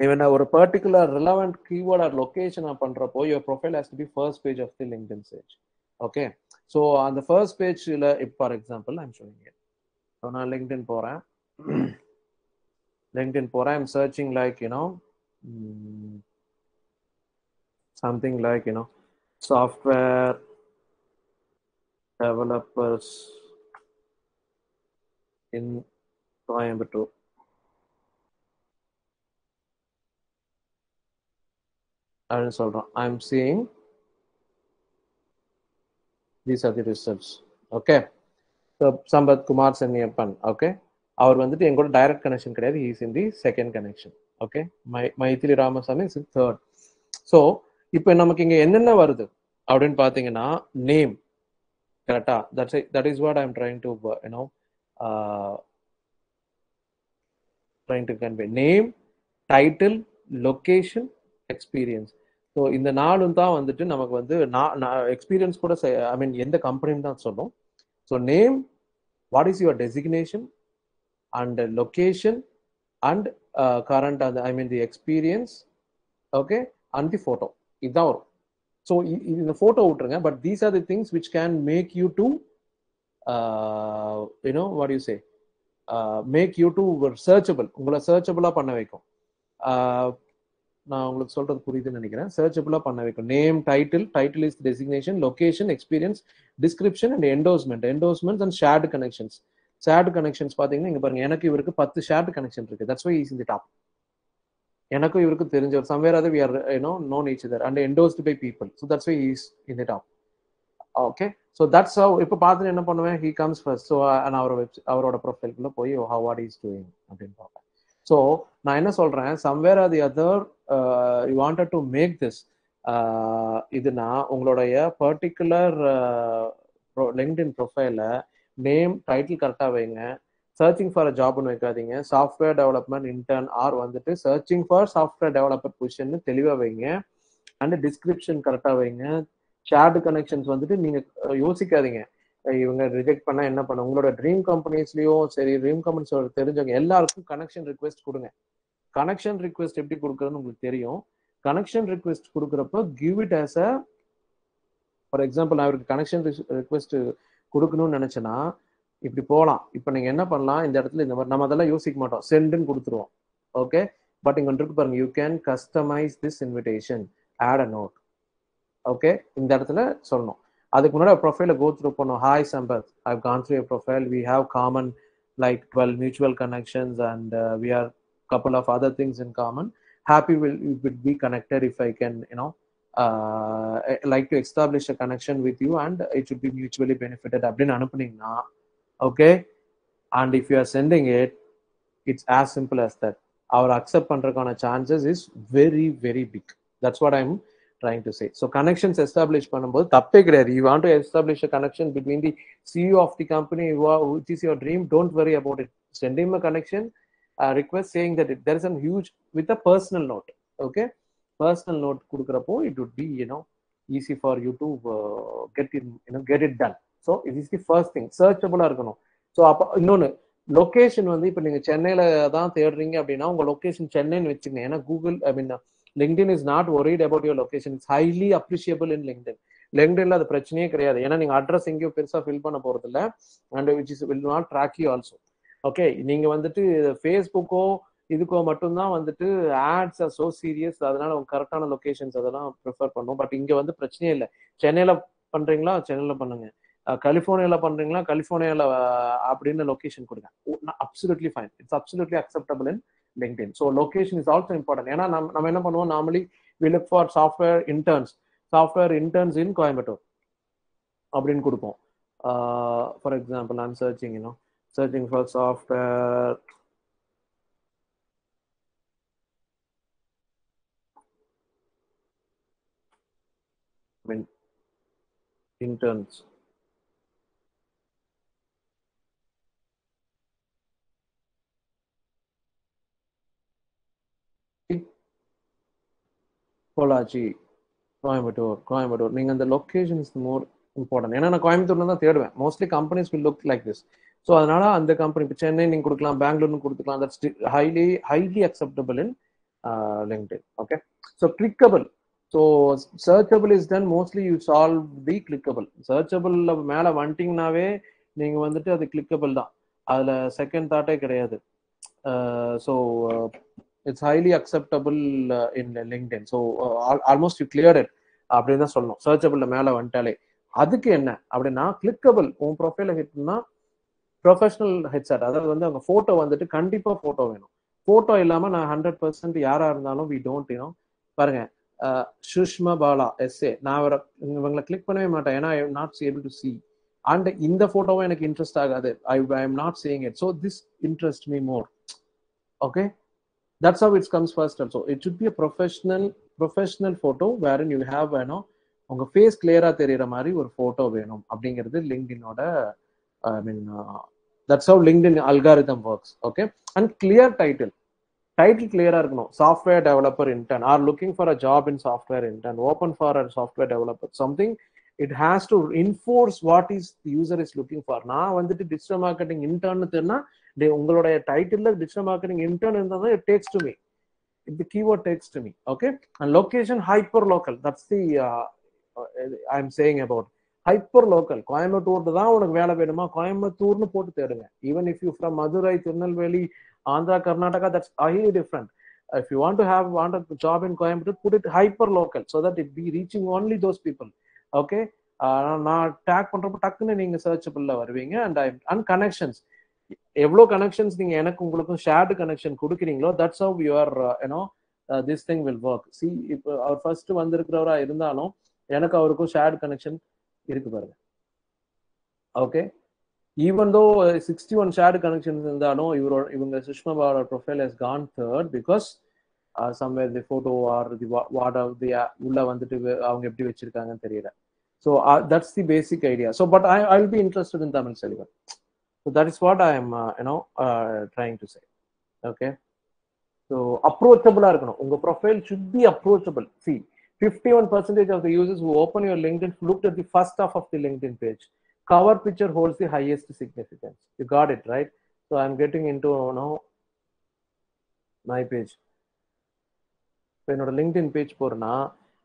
இவன் ஒரு particular relevant keyword or location பண்ணுறப்போ your profile has to be first page of the LinkedIn Sage okay so அந்த ஃபர்ஸ்ட் பேஜ்ல இப்போ for example I'm showing so நான் லிங்க்டின் போறேன் லிங்க்டின் போறேன் I'm searching like you know something like you know software developers in Coimbatore. அப்படின்னு சொல்றோம் I am seeing these are the results okay Sampath Kumar Chenniappan okay அவர் வந்துட்டு எங்கூட direct connection கிடையாது is in the second connection okay my Maithri Ramasamy is in third so இப்போ நமக்கு இங்க என்னென்ன வருது அப்படின்னு பாத்தீங்கன்னா நேம் கரெக்டா that's that is what I am trying to you know trying to convey name title location experience so இந்த நாளும் தான் வந்துட்டு நமக்கு வந்து நான் எக்ஸ்பீரியன்ஸ் கூட ஐ மீன் எந்த கம்பெனின்னு தான் சொல்லும் so name what is your designation and location and current அந்த I mean the experience okay and the photo இதுதான் வரும். ஸோ இந்த ஃபோட்டோ விட்டுருங்க. But these are the things which can make you to you know what you say make you to searchable உங்களை சர்ச்சபிளாக பண்ண வைக்கும். நான் உங்களுக்கு சொல்றது புரியுதுன்னு நினைக்கிறேன். சர்ச்சபிளா பண்ண வைக்கும் name title title is designation location experience description and endorsement endorsement and shared connections shared connections பாத்தீங்கன்னா இங்க பாருங்க எனக்கு இவருக்கு பத்து ஷேர்டு கனெக்ஷன் இருக்கு. தட்ஸ் வை இஸ் இந்த டாப் எனக்கும் இவருக்கு தெரிஞ்சவர். சம்வேர் அது we are you know known each other and endorsed by people so that's why is in the top okay so that's how இப்போ பார்த்துட்டு என்ன பண்ணுவேன்? ஹி கம்ஸ் ஃபர்ஸ்ட் ஸோ நான் அவரோட வெப் அவரோட ப்ரொஃபைல்குள்ளே போய் ஹவ் வாட் இஸ் டூயிங் அப்படின்னு பார்ப்பேன். ஸோ நான் என்ன சொல்றேன்? Somewhere are the other you wanted to make this இதுனா உங்களுடைய பர்டிகுலர் லிங்க்டின் ப்ரொஃபைல நேம் டைட்டில் கரெக்டாக வைங்க. சர்ச்சிங் ஃபார் அ ஜாப்னு வைக்காதீங்க. சாஃப்ட்வேர் டெவலப்மெண்ட் இன்டர்ன் ஆர் வந்துட்டு searching for software developer position தெளிவாக வைங்க. அண்ட் டிஸ்கிரிப்ஷன் கரெக்டாக வைங்க. ஷேர்டு கனெக்ஷன்ஸ் வந்துட்டு நீங்கள் uh, யோசிக்காதீங்க. இவங்க ரிஜெக்ட் பண்ணா என்ன பண்ண உங்களோட ட்ரீம் கம்பெனிஸ்லயும் சரி ட்ரீம் கம்பெனிஸோட தெரிஞ்சவங்க எல்லாருக்கும் கனெக்ஷன் ரிக்வெஸ்ட் கொடுங்க. கனெக்ஷன் ரிக்வெஸ்ட் எப்படி கொடுக்குறதுன்னு உங்களுக்கு தெரியும். கனெக்ஷன் ரிக்வெஸ்ட் கொடுக்குறப்ப give it as a for example நான் இவருக்கு கனெக்ஷன் ரிக்வெஸ்ட் கொடுக்கணும்னு நினைச்சேன்னா இப்படி போகலாம் இப்போ நீங்க என்ன பண்ணலாம்? இந்த இடத்துல இந்த மாதிரி நம்ம அதெல்லாம் யோசிக்க மாட்டோம். சென்டுன்னு கொடுத்துருவோம். ஓகே பட் இங்க இருக்கு பாருங்க you can customise this invitation add a note okay இந்த இடத்துல சொல்லணும். அதுக்கு முன்னாடி ப்ரொஃபைல கோ த்ரூ பண்ணும். Hi Sampath I've gone through profile we have common like twelve mutual connections and we are couple of other things in common happy will will be connected if I can you know like to establish a connection with you and it should be mutually benefitted அப்படின்னு அனுப்புனீங்கன்னா okay and if you are sending it it's as simple as that our accept பண்றதுக்கான chances is very very big that's what I'm trying to say so connections establish பண்ணும்போது தப்பே கிடையாது you want to establish a connection between the CEO of the company which is your dream don't worry about it send him a connection request saying that it there is an huge with a personal note okay personal note கொடுக்குறப்போ it would be you know easy for you to get in you know get it done so it is the first thing சர்ச்சபுளாக இருக்கணும். So அப்போ இன்னொன்று location வந்து இப்போ நீங்கள் சென்னையில் தான் தேடுறீங்க அப்படின்னா உங்கள் லொகேஷன் சென்னைன்னு வச்சுக்கோங்க. ஏன்னா Google I mean LinkedIn is not worried about your location it's highly appreciable in LinkedIn லிங்க்டின்ல அது பிரச்சனையே கிடையாது. ஏன்னா நீங்கள் அட்ரஸ் எங்கேயும் பெருசாக ஃபில் பண்ண போறது இல்லை and which is will not track you also okay நீங்கள் வந்துட்டு ஃபேஸ்புக்கோ இதுக்கோ மட்டும்தான் வந்துட்டு ஆட்ஸ் ஆர் சோ சீரியஸ் அதனால உங்க கரெக்டான லொக்கேஷன்ஸ் அதெல்லாம் ப்ரிஃபர் பண்ணும். பட் இங்க வந்து பிரச்சனையே இல்லை. சென்னையில பண்றீங்களா? சென்னையில பண்ணுங்க. கலிஃபோர்னியால பண்றீங்களா? கலிஃபோர்னியால அப்படின்னு லொகேஷன் கொடுங்க. Absolutely fine it's absolutely acceptable in LinkedIn so location is also important ஏன்னா நம்ம நம்ம என்ன பண்ணுவோம்? Normally we look for software interns software interns in Coimbatore அப்படின்னு கொடுப்போம். For example I'm searching you know searching for software I mean, interns. Pollachi Coimbatore Coimbatore நீங்க அந்த location is more important ஏன்னா நான் கோயம்புத்தூர்ல தான் தேடுவேன். Mostly companies will look like this so அதனால அந்த கம்பெனி இப்போ சென்னை நீங்க கொடுக்கலாம் பெங்களூர்னு கொடுத்துக்கலாம். That's highly highly acceptable in LinkedIn okay so clickable so searchable is done mostly you solve the clickable சர்ச்சபிள்ல மேலே வந்துட்டீங்கனாவே நீங்கள் வந்துட்டு அது கிளிக்கபிள் தான். அதில் செகண்ட் தாட்டே கிடையாது. Uh, so it's highly acceptable in LinkedIn so almost you clear it அப்படின்னு தான் சொல்லணும். சர்ச்சபிள் மேலே வந்துட்டாலே. அதுக்கு என்ன? அப்படின்னா கிளிக்கபிள் உன் ப்ரொஃபைல ஹிட்னா ப்ரொஃபஷனல் ஹெட்செட் அதாவது வந்து அவங்க ஃபோட்டோ வந்துட்டு கண்டிப்பாக ஃபோட்டோ வேணும். ஃபோட்டோ இல்லாமல் நான் ஹண்ட்ரட் பர்சன்ட் யாராக இருந்தாலும் வி டோன்ட் யூனோ பாருங்க சுஷ்மா பாலா எஸ்ஏ நான் அவரை இவங்களை கிளிக் பண்ணவே மாட்டேன். ஏன்னா I am not able to see and இந்த ஃபோட்டோவும் எனக்கு இன்ட்ரெஸ்ட் ஆகாது. I I am not seeing it so this interest me more okay that's how it's comes first so it should be a professional professional photo where you have வேணும் உங்க face கிளியரா தெரியற மாதிரி ஒரு ஃபோட்டோ வேணும் அப்படிங்கிறது லிங்க்டினோட I mean that's how LinkedIn algorithm works okay and clear title title கிளியரா இருக்கணும். Software developer intern or looking for a job in software intern open for a software developer something it has to enforce what is user is looking for நான் வந்துட்டு digital marketing intern தெரினா உங்களுடைய title digital marketing intern இருந்தால் தான் takes to me it the keyword takes to me okay and location hyper local that's the I am saying about hyper local Coimbatore தான் உனக்கு வேலை வேணுமா? கோயம்புத்தூர்னு போட்டு தேடுங்க even if you from Madurai Tirunelveli Andhra Karnataka that's highly different if you want to have want a job in Coimbatore, put it hyper local so that it be reaching only those people. Okay. Uh, நான் take பண்றப்ப டக்குன்னு நீங்க சர்ச்சபிள்ல வருவீங்க. And I and connections எவ்வளோ connections நீங்க எனக்கு உங்களுக்கும் ஷேர்டு கனெக்ஷன் கொடுக்குறீங்களோ that's how your you know this thing will work see இப்போ அவர் ஃபர்ஸ்ட் வந்திருக்கிறவரா இருந்தாலும் எனக்கு அவருக்கும் ஷேர்டு கனெக்ஷன் இருக்கு பாருங்க. Okay even though sixty one shared connection இருந்தாலும் இவரோட இவங்க Sushma பாவோட profile has gone third because somewhere the photo are the what of the உள்ள வந்துட்டு அவங்க எப்படி வச்சிருக்காங்கன்னு தெரியல. So that's the basic idea so but I I will be interested in Tamil Selvan so that is what I am you know trying to say okay so அப்ரோச்சபிளா இருக்கணும். உங்க profile should be approachable see fifty one percentage of the users who open your LinkedIn look at the first of of the LinkedIn page cover picture holds the highest significance. You got it, right? So I'm getting into you know my page. இப்போ என்னோட LinkedIn page போறேன்னா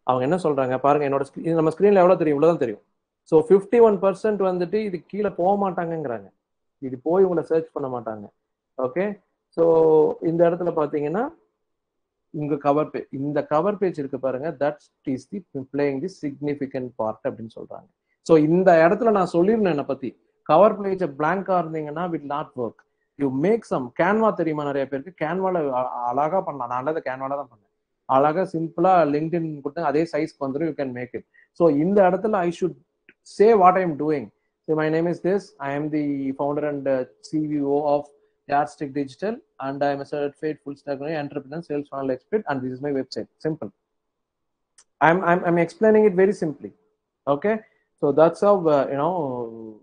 அவங்க என்ன சொல்றாங்க? பாருங்க என்னோட screen- நம்ம ஸ்க்ரீன்ல எவ்வளவு தெரியும்? இவ்வளவுதான் தெரியும். ஸோ ஃபிஃப்டி ஒன் பர்சன்ட் வந்துட்டு இது கீழே போக மாட்டாங்கங்கிறாங்க இது போய் உங்களை சர்ச் பண்ண மாட்டாங்க. ஓகே ஸோ இந்த இடத்துல பார்த்தீங்கன்னா உங்க கவர் பேஜ் இந்த கவர் பேஜ் இருக்கு பாருங்க. That is the playing the significant part அப்படின்னு சொல்றாங்க. ஸோ இந்த இடத்துல நான் சொல்லியிருந்தேன் என்னை பத்தி. கவர் பேஜ் பிளாங்கா இருந்தீங்கன்னா will not work you make some Canva தெரியுமா நிறைய பேருக்கு? கேன்வால அழகா பண்ணலாம். நான் அந்த கேன்வால தான் பண்ணேன். அழகா சிம்பிளா லிங்க்டின் கொடுத்தா அதே சைஸ்க்கு வந்துடும் you can make it so இந்த இடத்துல I should say what I am doing So my name is this. I am the founder and uh, CEO of Yardstick Digital, and I am a certified full stack entrepreneur, sales funnel expert, and this is my website. Simple. I'm I'm, I'm explaining it very simply. Okay, so that's how uh, you know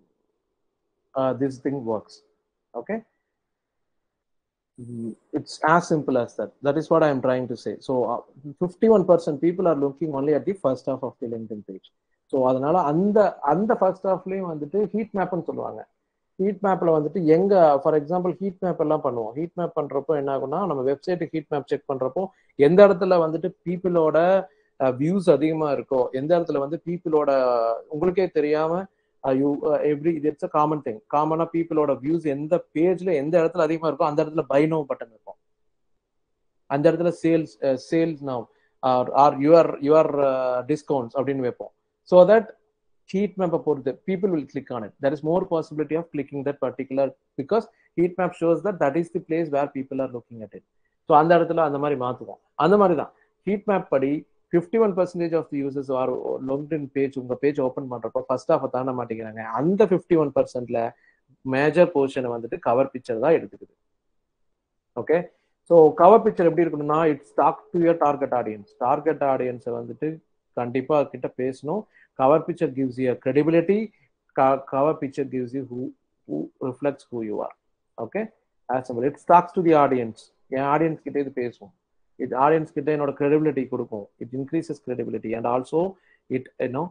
uh, this thing works. Okay, it's as simple as that. That is what I am trying to say. So uh, 51% people are looking only at the first half of the LinkedIn page. So அதனால அந்த அந்த first ஹாஃப்லயும் வந்துட்டு heat மேப்னு சொல்லுவாங்க. Heat மேப்ல வந்துட்டு எங்க for example heat map எல்லாம் பண்ணுவோம். ஹீட் மேப் பண்றப்போ என்ன ஆகும்னா நம்ம வெப்சைட்டு ஹீட் மேப் செக் பண்றப்போ எந்த இடத்துல வந்துட்டு பீப்புளோட வியூஸ் அதிகமா இருக்கோ எந்த இடத்துல வந்து பீப்புளோட உங்களுக்கே தெரியாம you every it's a common thing காமனா பீப்புளோட வியூஸ் எந்த பேஜ்ல எந்த இடத்துல அதிகமா இருக்கோ அந்த இடத்துல பை நோ பட்டன் இருக்கும். அந்த இடத்துல sales sales now are your your discounts அப்படின்னு வைப்போம். ஸோ தட் ஹீட் மேப்பை பொறுத்து people will click on it that is more possibility of clicking that particular because heat map shows that that is the place where people are looking at it so அந்த இடத்துல அந்த மாதிரி மாற்றுவோம் அந்த மாதிரி தான். ஹீட் மேப் படி fifty one percentage of the users are LinkedIn page உங்க பேஜ் ஓப்பன் பண்றப்போ ஃபர்ஸ்ட் ஆஃப் தாண்ட மாட்டேங்கிறாங்க. அந்த ஃபிஃப்டி ஒன் பர்சன்ட்ல மேஜர் போர்ஷனை வந்துட்டு கவர் பிக்சர் தான் எடுத்துக்குது. ஓகே ஸோ கவர் பிக்சர் எப்படி இருக்கணும்னா it's talk to your target audience target ஆடியன்ஸை வந்துட்டு கண்டிப்பா கிட்ட பேசணும். Cover picture gives you credibility cover picture gives you who who reflects who you are okay as simple it's talks to the audience N audience கிட்ட இது பேசும் it audience கிட்ட என்னோட கிரெடிபிலிட்டி கொடுக்கும். It increases credibility and also it you know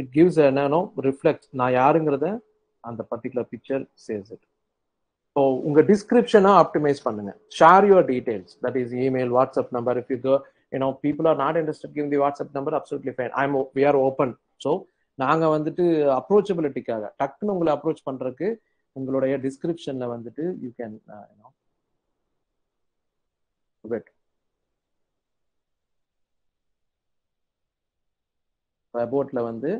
it gives என்னோ reflect நான் யாருங்கிறத அந்த particular picture says it so உங்க டிஸ்கிரிப்ஷனை ஆப்டிமைஸ் பண்ணுங்க. Share your details that is email WhatsApp number if you go you know people are not interested give the WhatsApp number absolutely fine I am we are open so நாங்கள் வந்துட்டு அப்ரோச்சபிலிட்டிக்காக டக்குன்னு உங்களை approach பண்ணுறதுக்கு உங்களுடைய டிஸ்கிரிப்ஷனில் வந்துட்டு you can you know வெட் அபோட்டில் வந்து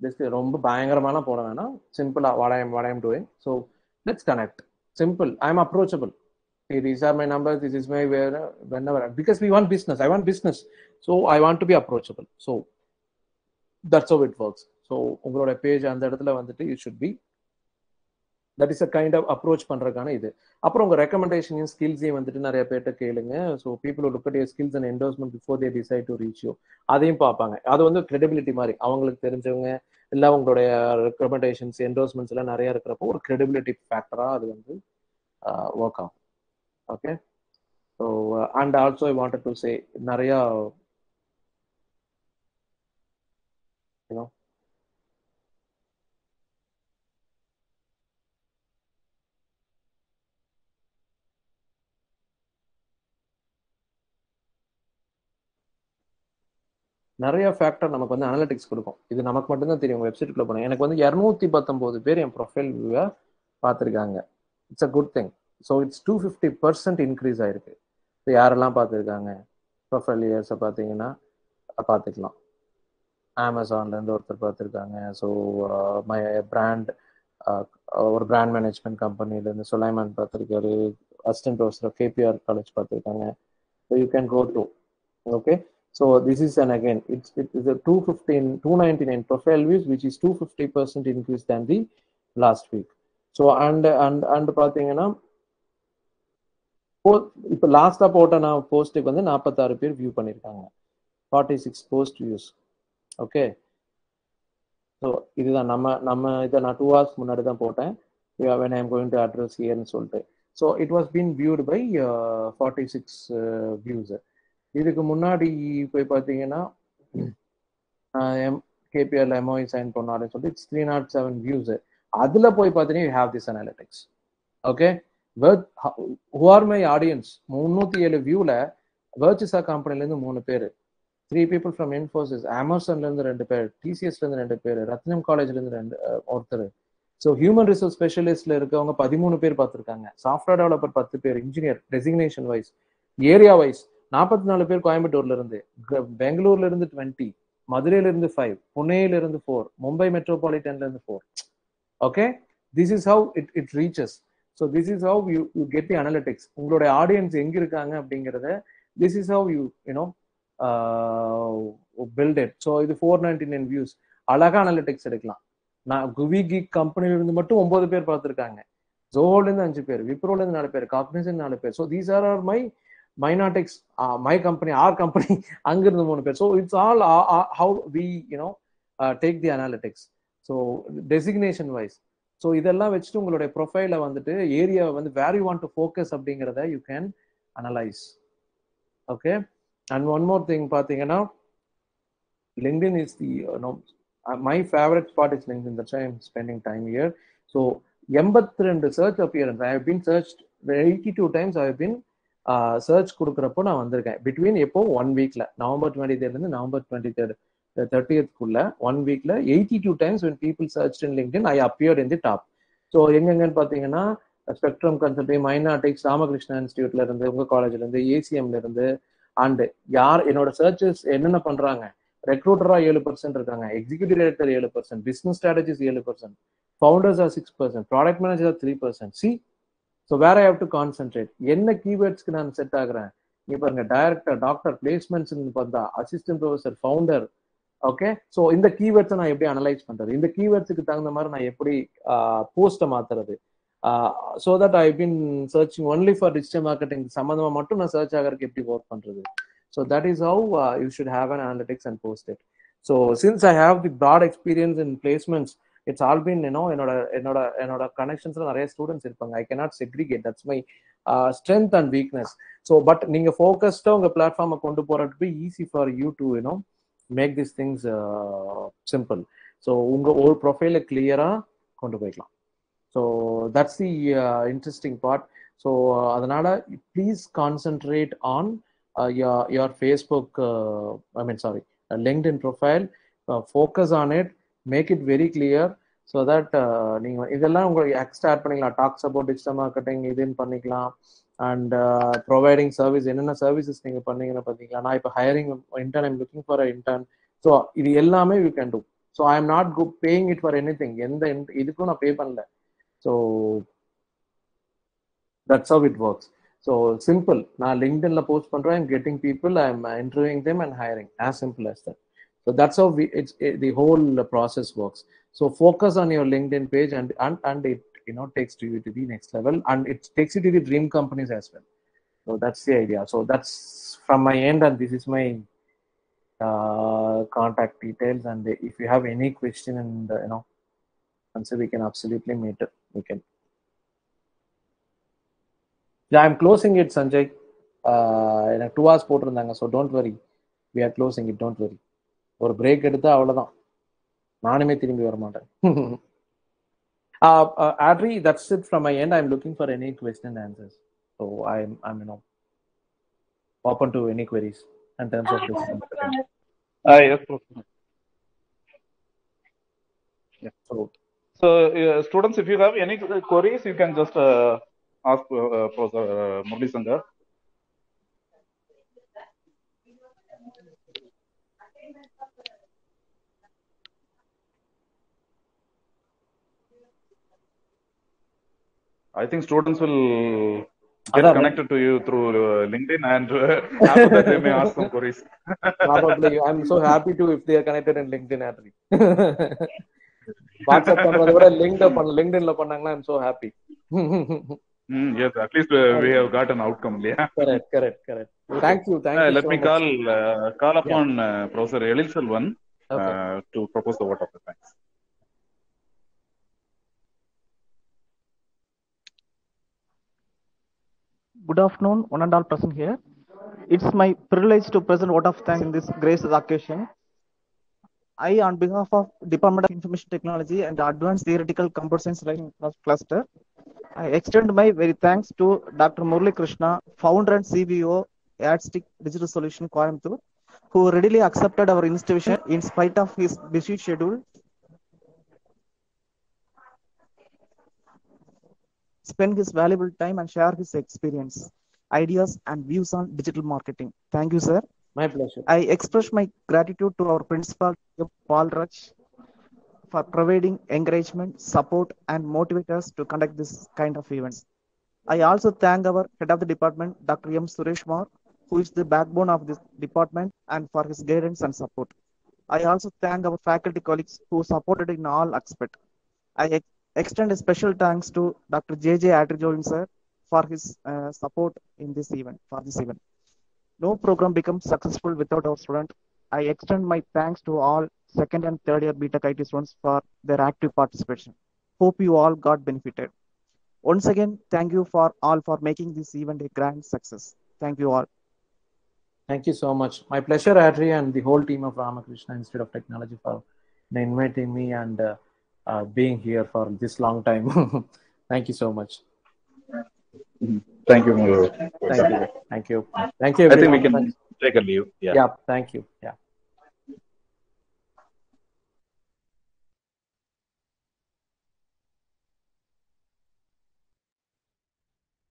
டிஸ்க் ரொம்ப பயங்கரமான போட வேணாம். சிம்பிளாக வடையம் வடையம் doing so let's connect simple I am approachable hey, these are my numbers this is my where whenever because we want business. I want business. So i want to be approachable. So that's how it works. So உங்களோட page அந்த இடத்துல வந்துட்டு you should be that is a kind of approach பண்றதுக்கான இது. அப்புறம் உங்க ரெக்கமெண்டேஷனையும் ஸ்கில்ஸையும் வந்துட்டு நிறைய பேர்ட்ட கேளுங்க. So people look at skills and endorsement before they decide to reach you அதையும் பார்ப்பாங்க. அது வந்து கிரெடிபிலிட்டி மாதிரி. அவங்களுக்கு தெரிஞ்சவங்க இல்லை உங்களுடைய ரெக்கமெண்டேஷன்ஸ் என்டோஸ்மெண்ட்ஸ் எல்லாம் நிறைய இருக்கிறப்போ ஒரு கிரெடிபிலிட்டி ஃபேக்டராக அது வந்து ஒர்க் ஆகும். Okay so and also I wanted to say நிறையா நிறைய ஃபேக்டர் நமக்கு வந்து அனலிட்டிக்ஸ் கொடுக்கும். இது நமக்கு மட்டும்தான் தெரியும் வெப்சைட்டுக்குள்ள போனேன் எனக்கு வந்து இரநூத்தி பத்தொன்பது பேர் என் ப்ரொஃபைல் வியூவை பார்த்துருக்காங்க. It's a good thing so it's two fifty percent increase ஆயிருக்கு. இப்போ யாரெல்லாம் பார்த்துருக்காங்க? ப்ரொஃபைல் இயர்ஸை பார்த்தீங்கன்னா பார்த்துக்கலாம். அமேசான்லேருந்து ஒருத்தர் பார்த்துருக்காங்க. ஸோ மை பிராண்ட் ஒரு பிராண்ட் மேனேஜ்மெண்ட் கம்பெனிலேருந்து சுலைமான் பார்த்துருக்காரு. அசிஸ்டன்ட் ப்ரொஃபஸர் கேபிஆர் காலேஜ் பார்த்துருக்காங்க. So you can go to okay so this is and again it's it is two fifteen to ninety nine profile views which is two fifty percent increase than the last week so and and and பார்த்தீங்கன்னா இப்போ லாஸ்டா போட்ட நான் போஸ்ட்டுக்கு வந்து நாற்பத்தாறு பேர் view பண்ணியிருக்காங்க forty six post views okay so இதுதான் நம்ம நம்ம இதை நான் டூ ஹவர்ஸ் முன்னாடி தான் போட்டேன். When I'm going to address இயர்னு சொல்லிட்டு. So it was been viewed by forty six views இதுக்கு முன்னாடி போய் பார்த்தீங்கன்னா <clears throat> எம் கேபிஆர்ல எம்ஓஐ சைன் பண்ணாருன்னு சொல்லிட்டு it's three nought seven views அதுல போய் பார்த்தீங்கன்னா you have this analytics okay who are my audience முந்நூத்தி ஏழு வியூல வேர்ச்சிசா கம்பெனிலேருந்து மூணு பேர். த்ரீ பீப்புள் ஃப்ரம் இன்ஃபோசிஸ் அமேசான்ல இருந்து ரெண்டு பேர் டிசிஎஸ்ல இருந்து ரெண்டு பேர் ரத்னம் காலேஜ்ல இருந்து ரெண்டு ஒருத்தர். ஸோ ஹியூமன் ரிசோர்ஸ் ஸ்பெஷலிஸ்ட்ல இருக்கவங்க பதிமூணு பேர் பார்த்துருக்காங்க. சாஃப்ட்வேர் டெவலப்பர் பத்து பேர் engineer designation wise area wise நாற்பத்தி நாலு பேர் கோயம்புத்தூர்ல இருந்து. பெங்களூர்ல இருந்து டுவெண்ட்டி மதுரையில இருந்து ஃபைவ் புனேல இருந்து ஃபோர் மும்பை மெட்ரோபாலிட்டன்ல இருந்து four okay this is how it it reaches so this is how you you get the analytics உங்களுடைய ஆடியன்ஸ் எங்க இருக்காங்க அப்படிங்கிறத this is how you you know build it so இது ஃபோர் நைன்டி நைன் வியூஸ் அழகா analytics எடுக்கலாம். நான் குவி geek கம்பெனிலிருந்து மட்டும் ஒன்பது பேர் பார்த்துருக்காங்க. ஜோஹோலேருந்து அஞ்சு பேர் விப்ரோலேருந்து நாலு பேர் காக்னிசன் நாலு பேர். So these are are my மைனாட்டிக்ஸ் my company R company அங்கிருந்து மூணு பேர். So it's all how we you know take the analytics so designation wise so இதெல்லாம் வச்சுட்டு உங்களுடைய ப்ரொஃபைலை வந்துட்டு ஏரியாவை வந்து where you want to focus அப்படிங்கிறத you can analyse okay and one more thing பார்த்தீங்கன்னா LinkedIn is the no my favourite spot is LinkedIn that's I am spending time year so எண்பத்தி ரெண்டு search appearance I have been search eighty two times I have been search கொடுக்குறப்போ நான் வந்திருக்கேன். Between எப்போ one வீக்ல November twenty தேர்ட்லேருந்து November twenty third தேர்ட்டியத்துக்குள்ள one வீக்ல eighty two times when people search in LinkedIn I appeared in the top so எங்கெங்கன்னு பார்த்தீங்கன்னா spectrum consulting மைனாட்டிக்ஸ் ராமகிருஷ்ணா இன்ஸ்டியூட்ல இருந்து உங்க காலேஜ்ல இருந்து ஏசிஎம்ல இருந்து அண்ட் யார் என்னோட சர்ச்சஸ் என்னென்ன பண்றாங்க? ரெக்ரூட்டரா ஏழு பர்சன்ட் இருக்காங்க எக்ஸிகூட்டிவ் டைரக்டர் ஏழு பர்சன்ட் பிசினஸ் ஸ்ட்ராட்டஜிஸ் ஏழு percent founders are six percent product manager three percent C so வேற ஐ ஹவ் டு கான்சென்ட்ரேட் என்ன கீவேர்ட்ஸ்க்கு நான் செட் ஆகுறேன்? நீ பாருங்க டைரக்டர் டாக்டர் பிளேஸ்மெண்ட்ஸ் பார்த்தா assistant professor founder okay so இந்த கீவேர்ட்ஸை நான் எப்படி அனலைஸ் பண்றது? இந்த கீவேர்ட்ஸுக்கு தகுந்த மாதிரி நான் எப்படி போஸ்ட்டை மாத்துறது? So that I been searching only for digital marketing சம்மந்தமாக மட்டும் நான் சர்ச் ஆகிறதுக்கு எப்படி ஒர்க் பண்றது? So that is how you should have an analytics and post it so since I have the broad experience in placements it's all been you know என்னோட என்னோட என்னோட கனெக்ஷன்ஸ்ல நிறைய ஸ்டூடெண்ட்ஸ் இருப்பாங்க. I cannot segregate that's my strength and weakness so but நீங்க ஃபோக்கஸ்டா உங்க பிளாட்ஃபார்மை கொண்டு போறதுக்கு easy for you to you know make this things simple so உங்கள் ஒரு ப்ரொஃபைலை கிளியராக கொண்டு போய்க்கலாம். So that's the interesting part so அதனால் please concentrate on your Facebook I mean sorry LinkedIn profile focus on it make it very clear so that நீங்கள் இதெல்லாம் உங்களுக்கு ஸ்டார்ட் பண்ணிக்கலாம். டாக்ஸ் அபவுட் டிஜிட்டல் மார்க்கெட்டிங் இதுன்னு பண்ணிக்கலாம். அண்ட் ப்ரொவைடிங் சர்வீஸ் என்னென்ன services நீங்கள் பண்ணீங்கன்னு பார்த்தீங்களா? நான் இப்போ hiring intern I'm looking for intern so இது எல்லாமே you can do so I am not good paying it for any thing எந்த இதுக்கும் நான் பே பண்ணல. So that's how it works so simple நான் லிங்க்டின்ல போஸ்ட் பண்றேன் I'm getting people I am interviewing them and hiring as simple as that. So that's how we it's it, the whole process works. So focus on your linkedin page and and and it you know takes to you to the next level and it takes you to the dream companies as well so that's the idea so that's from my end and this is my uh, contact details and if you have any question and uh, you know and so we can absolutely meet it we can yeah i'm closing it sanjay uh எனக்கு two hours போட்டிருந்தாங்க so don't worry we are closing it don't worry ஒரு break எடுத்தா அவ்வளவுதான் நானுமே திரும்பி வர மாட்டேன் <laughs> Uh, uh, Adri, that's it from my end. I'm looking for any question and answers. So I'm, I'm you know, open to any queries in terms of this. Uh, yes, Professor. Yeah. So, so uh, students, if you have any queries, you can just uh, ask uh, uh Professor uh, Murli Sangar. I think students will get connected to you through uh, LinkedIn, and uh, after that they may ask some queries. probably i'm so happy to if they are connected in linkedin ஆட்ரி WhatsApp பண்றதை விட link பண்ண லிங்க்டின்ல பண்ணாங்கன்னா I'm so happy Mm, yes, at least uh, we have got an outcome. Yeah. Correct correct correct thank you Uh, thank you let me call uh, call upon uh, Professor Elil Selvan Okay. uh, to propose the Good afternoon, one and all present here. It's my privilege to present vote of thanks in this gracious occasion. I, on behalf of Department of Information Technology and Advanced Theoretical Computer Science Learning Cluster, I extend my very thanks to Dr. Murli Krishna, founder and CBO, Adstick Digital Solution Coimbatore, who readily accepted our invitation in spite of his busy schedule spend his valuable time and share his experience, ideas, and views on digital marketing. Thank you, sir. My pleasure. I express my gratitude to our principal, Paul Raj, for providing encouragement, support, and motivate us to conduct this kind of events. I also thank our head of the department, Dr. M. Suresh who is the backbone of this department, and for his guidance and support. I also thank our faculty colleagues who supported in all aspects. I extend a special thanks to Dr. J.J. Adrijoin sir for his uh, support in this event, for this event. No program becomes successful without our student. I extend my thanks to all second and third year BTech IT students for their active participation. Hope you all got benefited. Once again, thank you for all for making this event a grand success. Thank you all. Thank you so much. My pleasure, Adri, and the whole team of Ramakrishna Institute of Technology for inviting me and uh, uh, being here for this long time. <laughs> Thank you so much. Thank you. Mayur. Thank you. Thank you. Thank you. I think we can take a leave. Yeah. Yeah. Thank you. Yeah.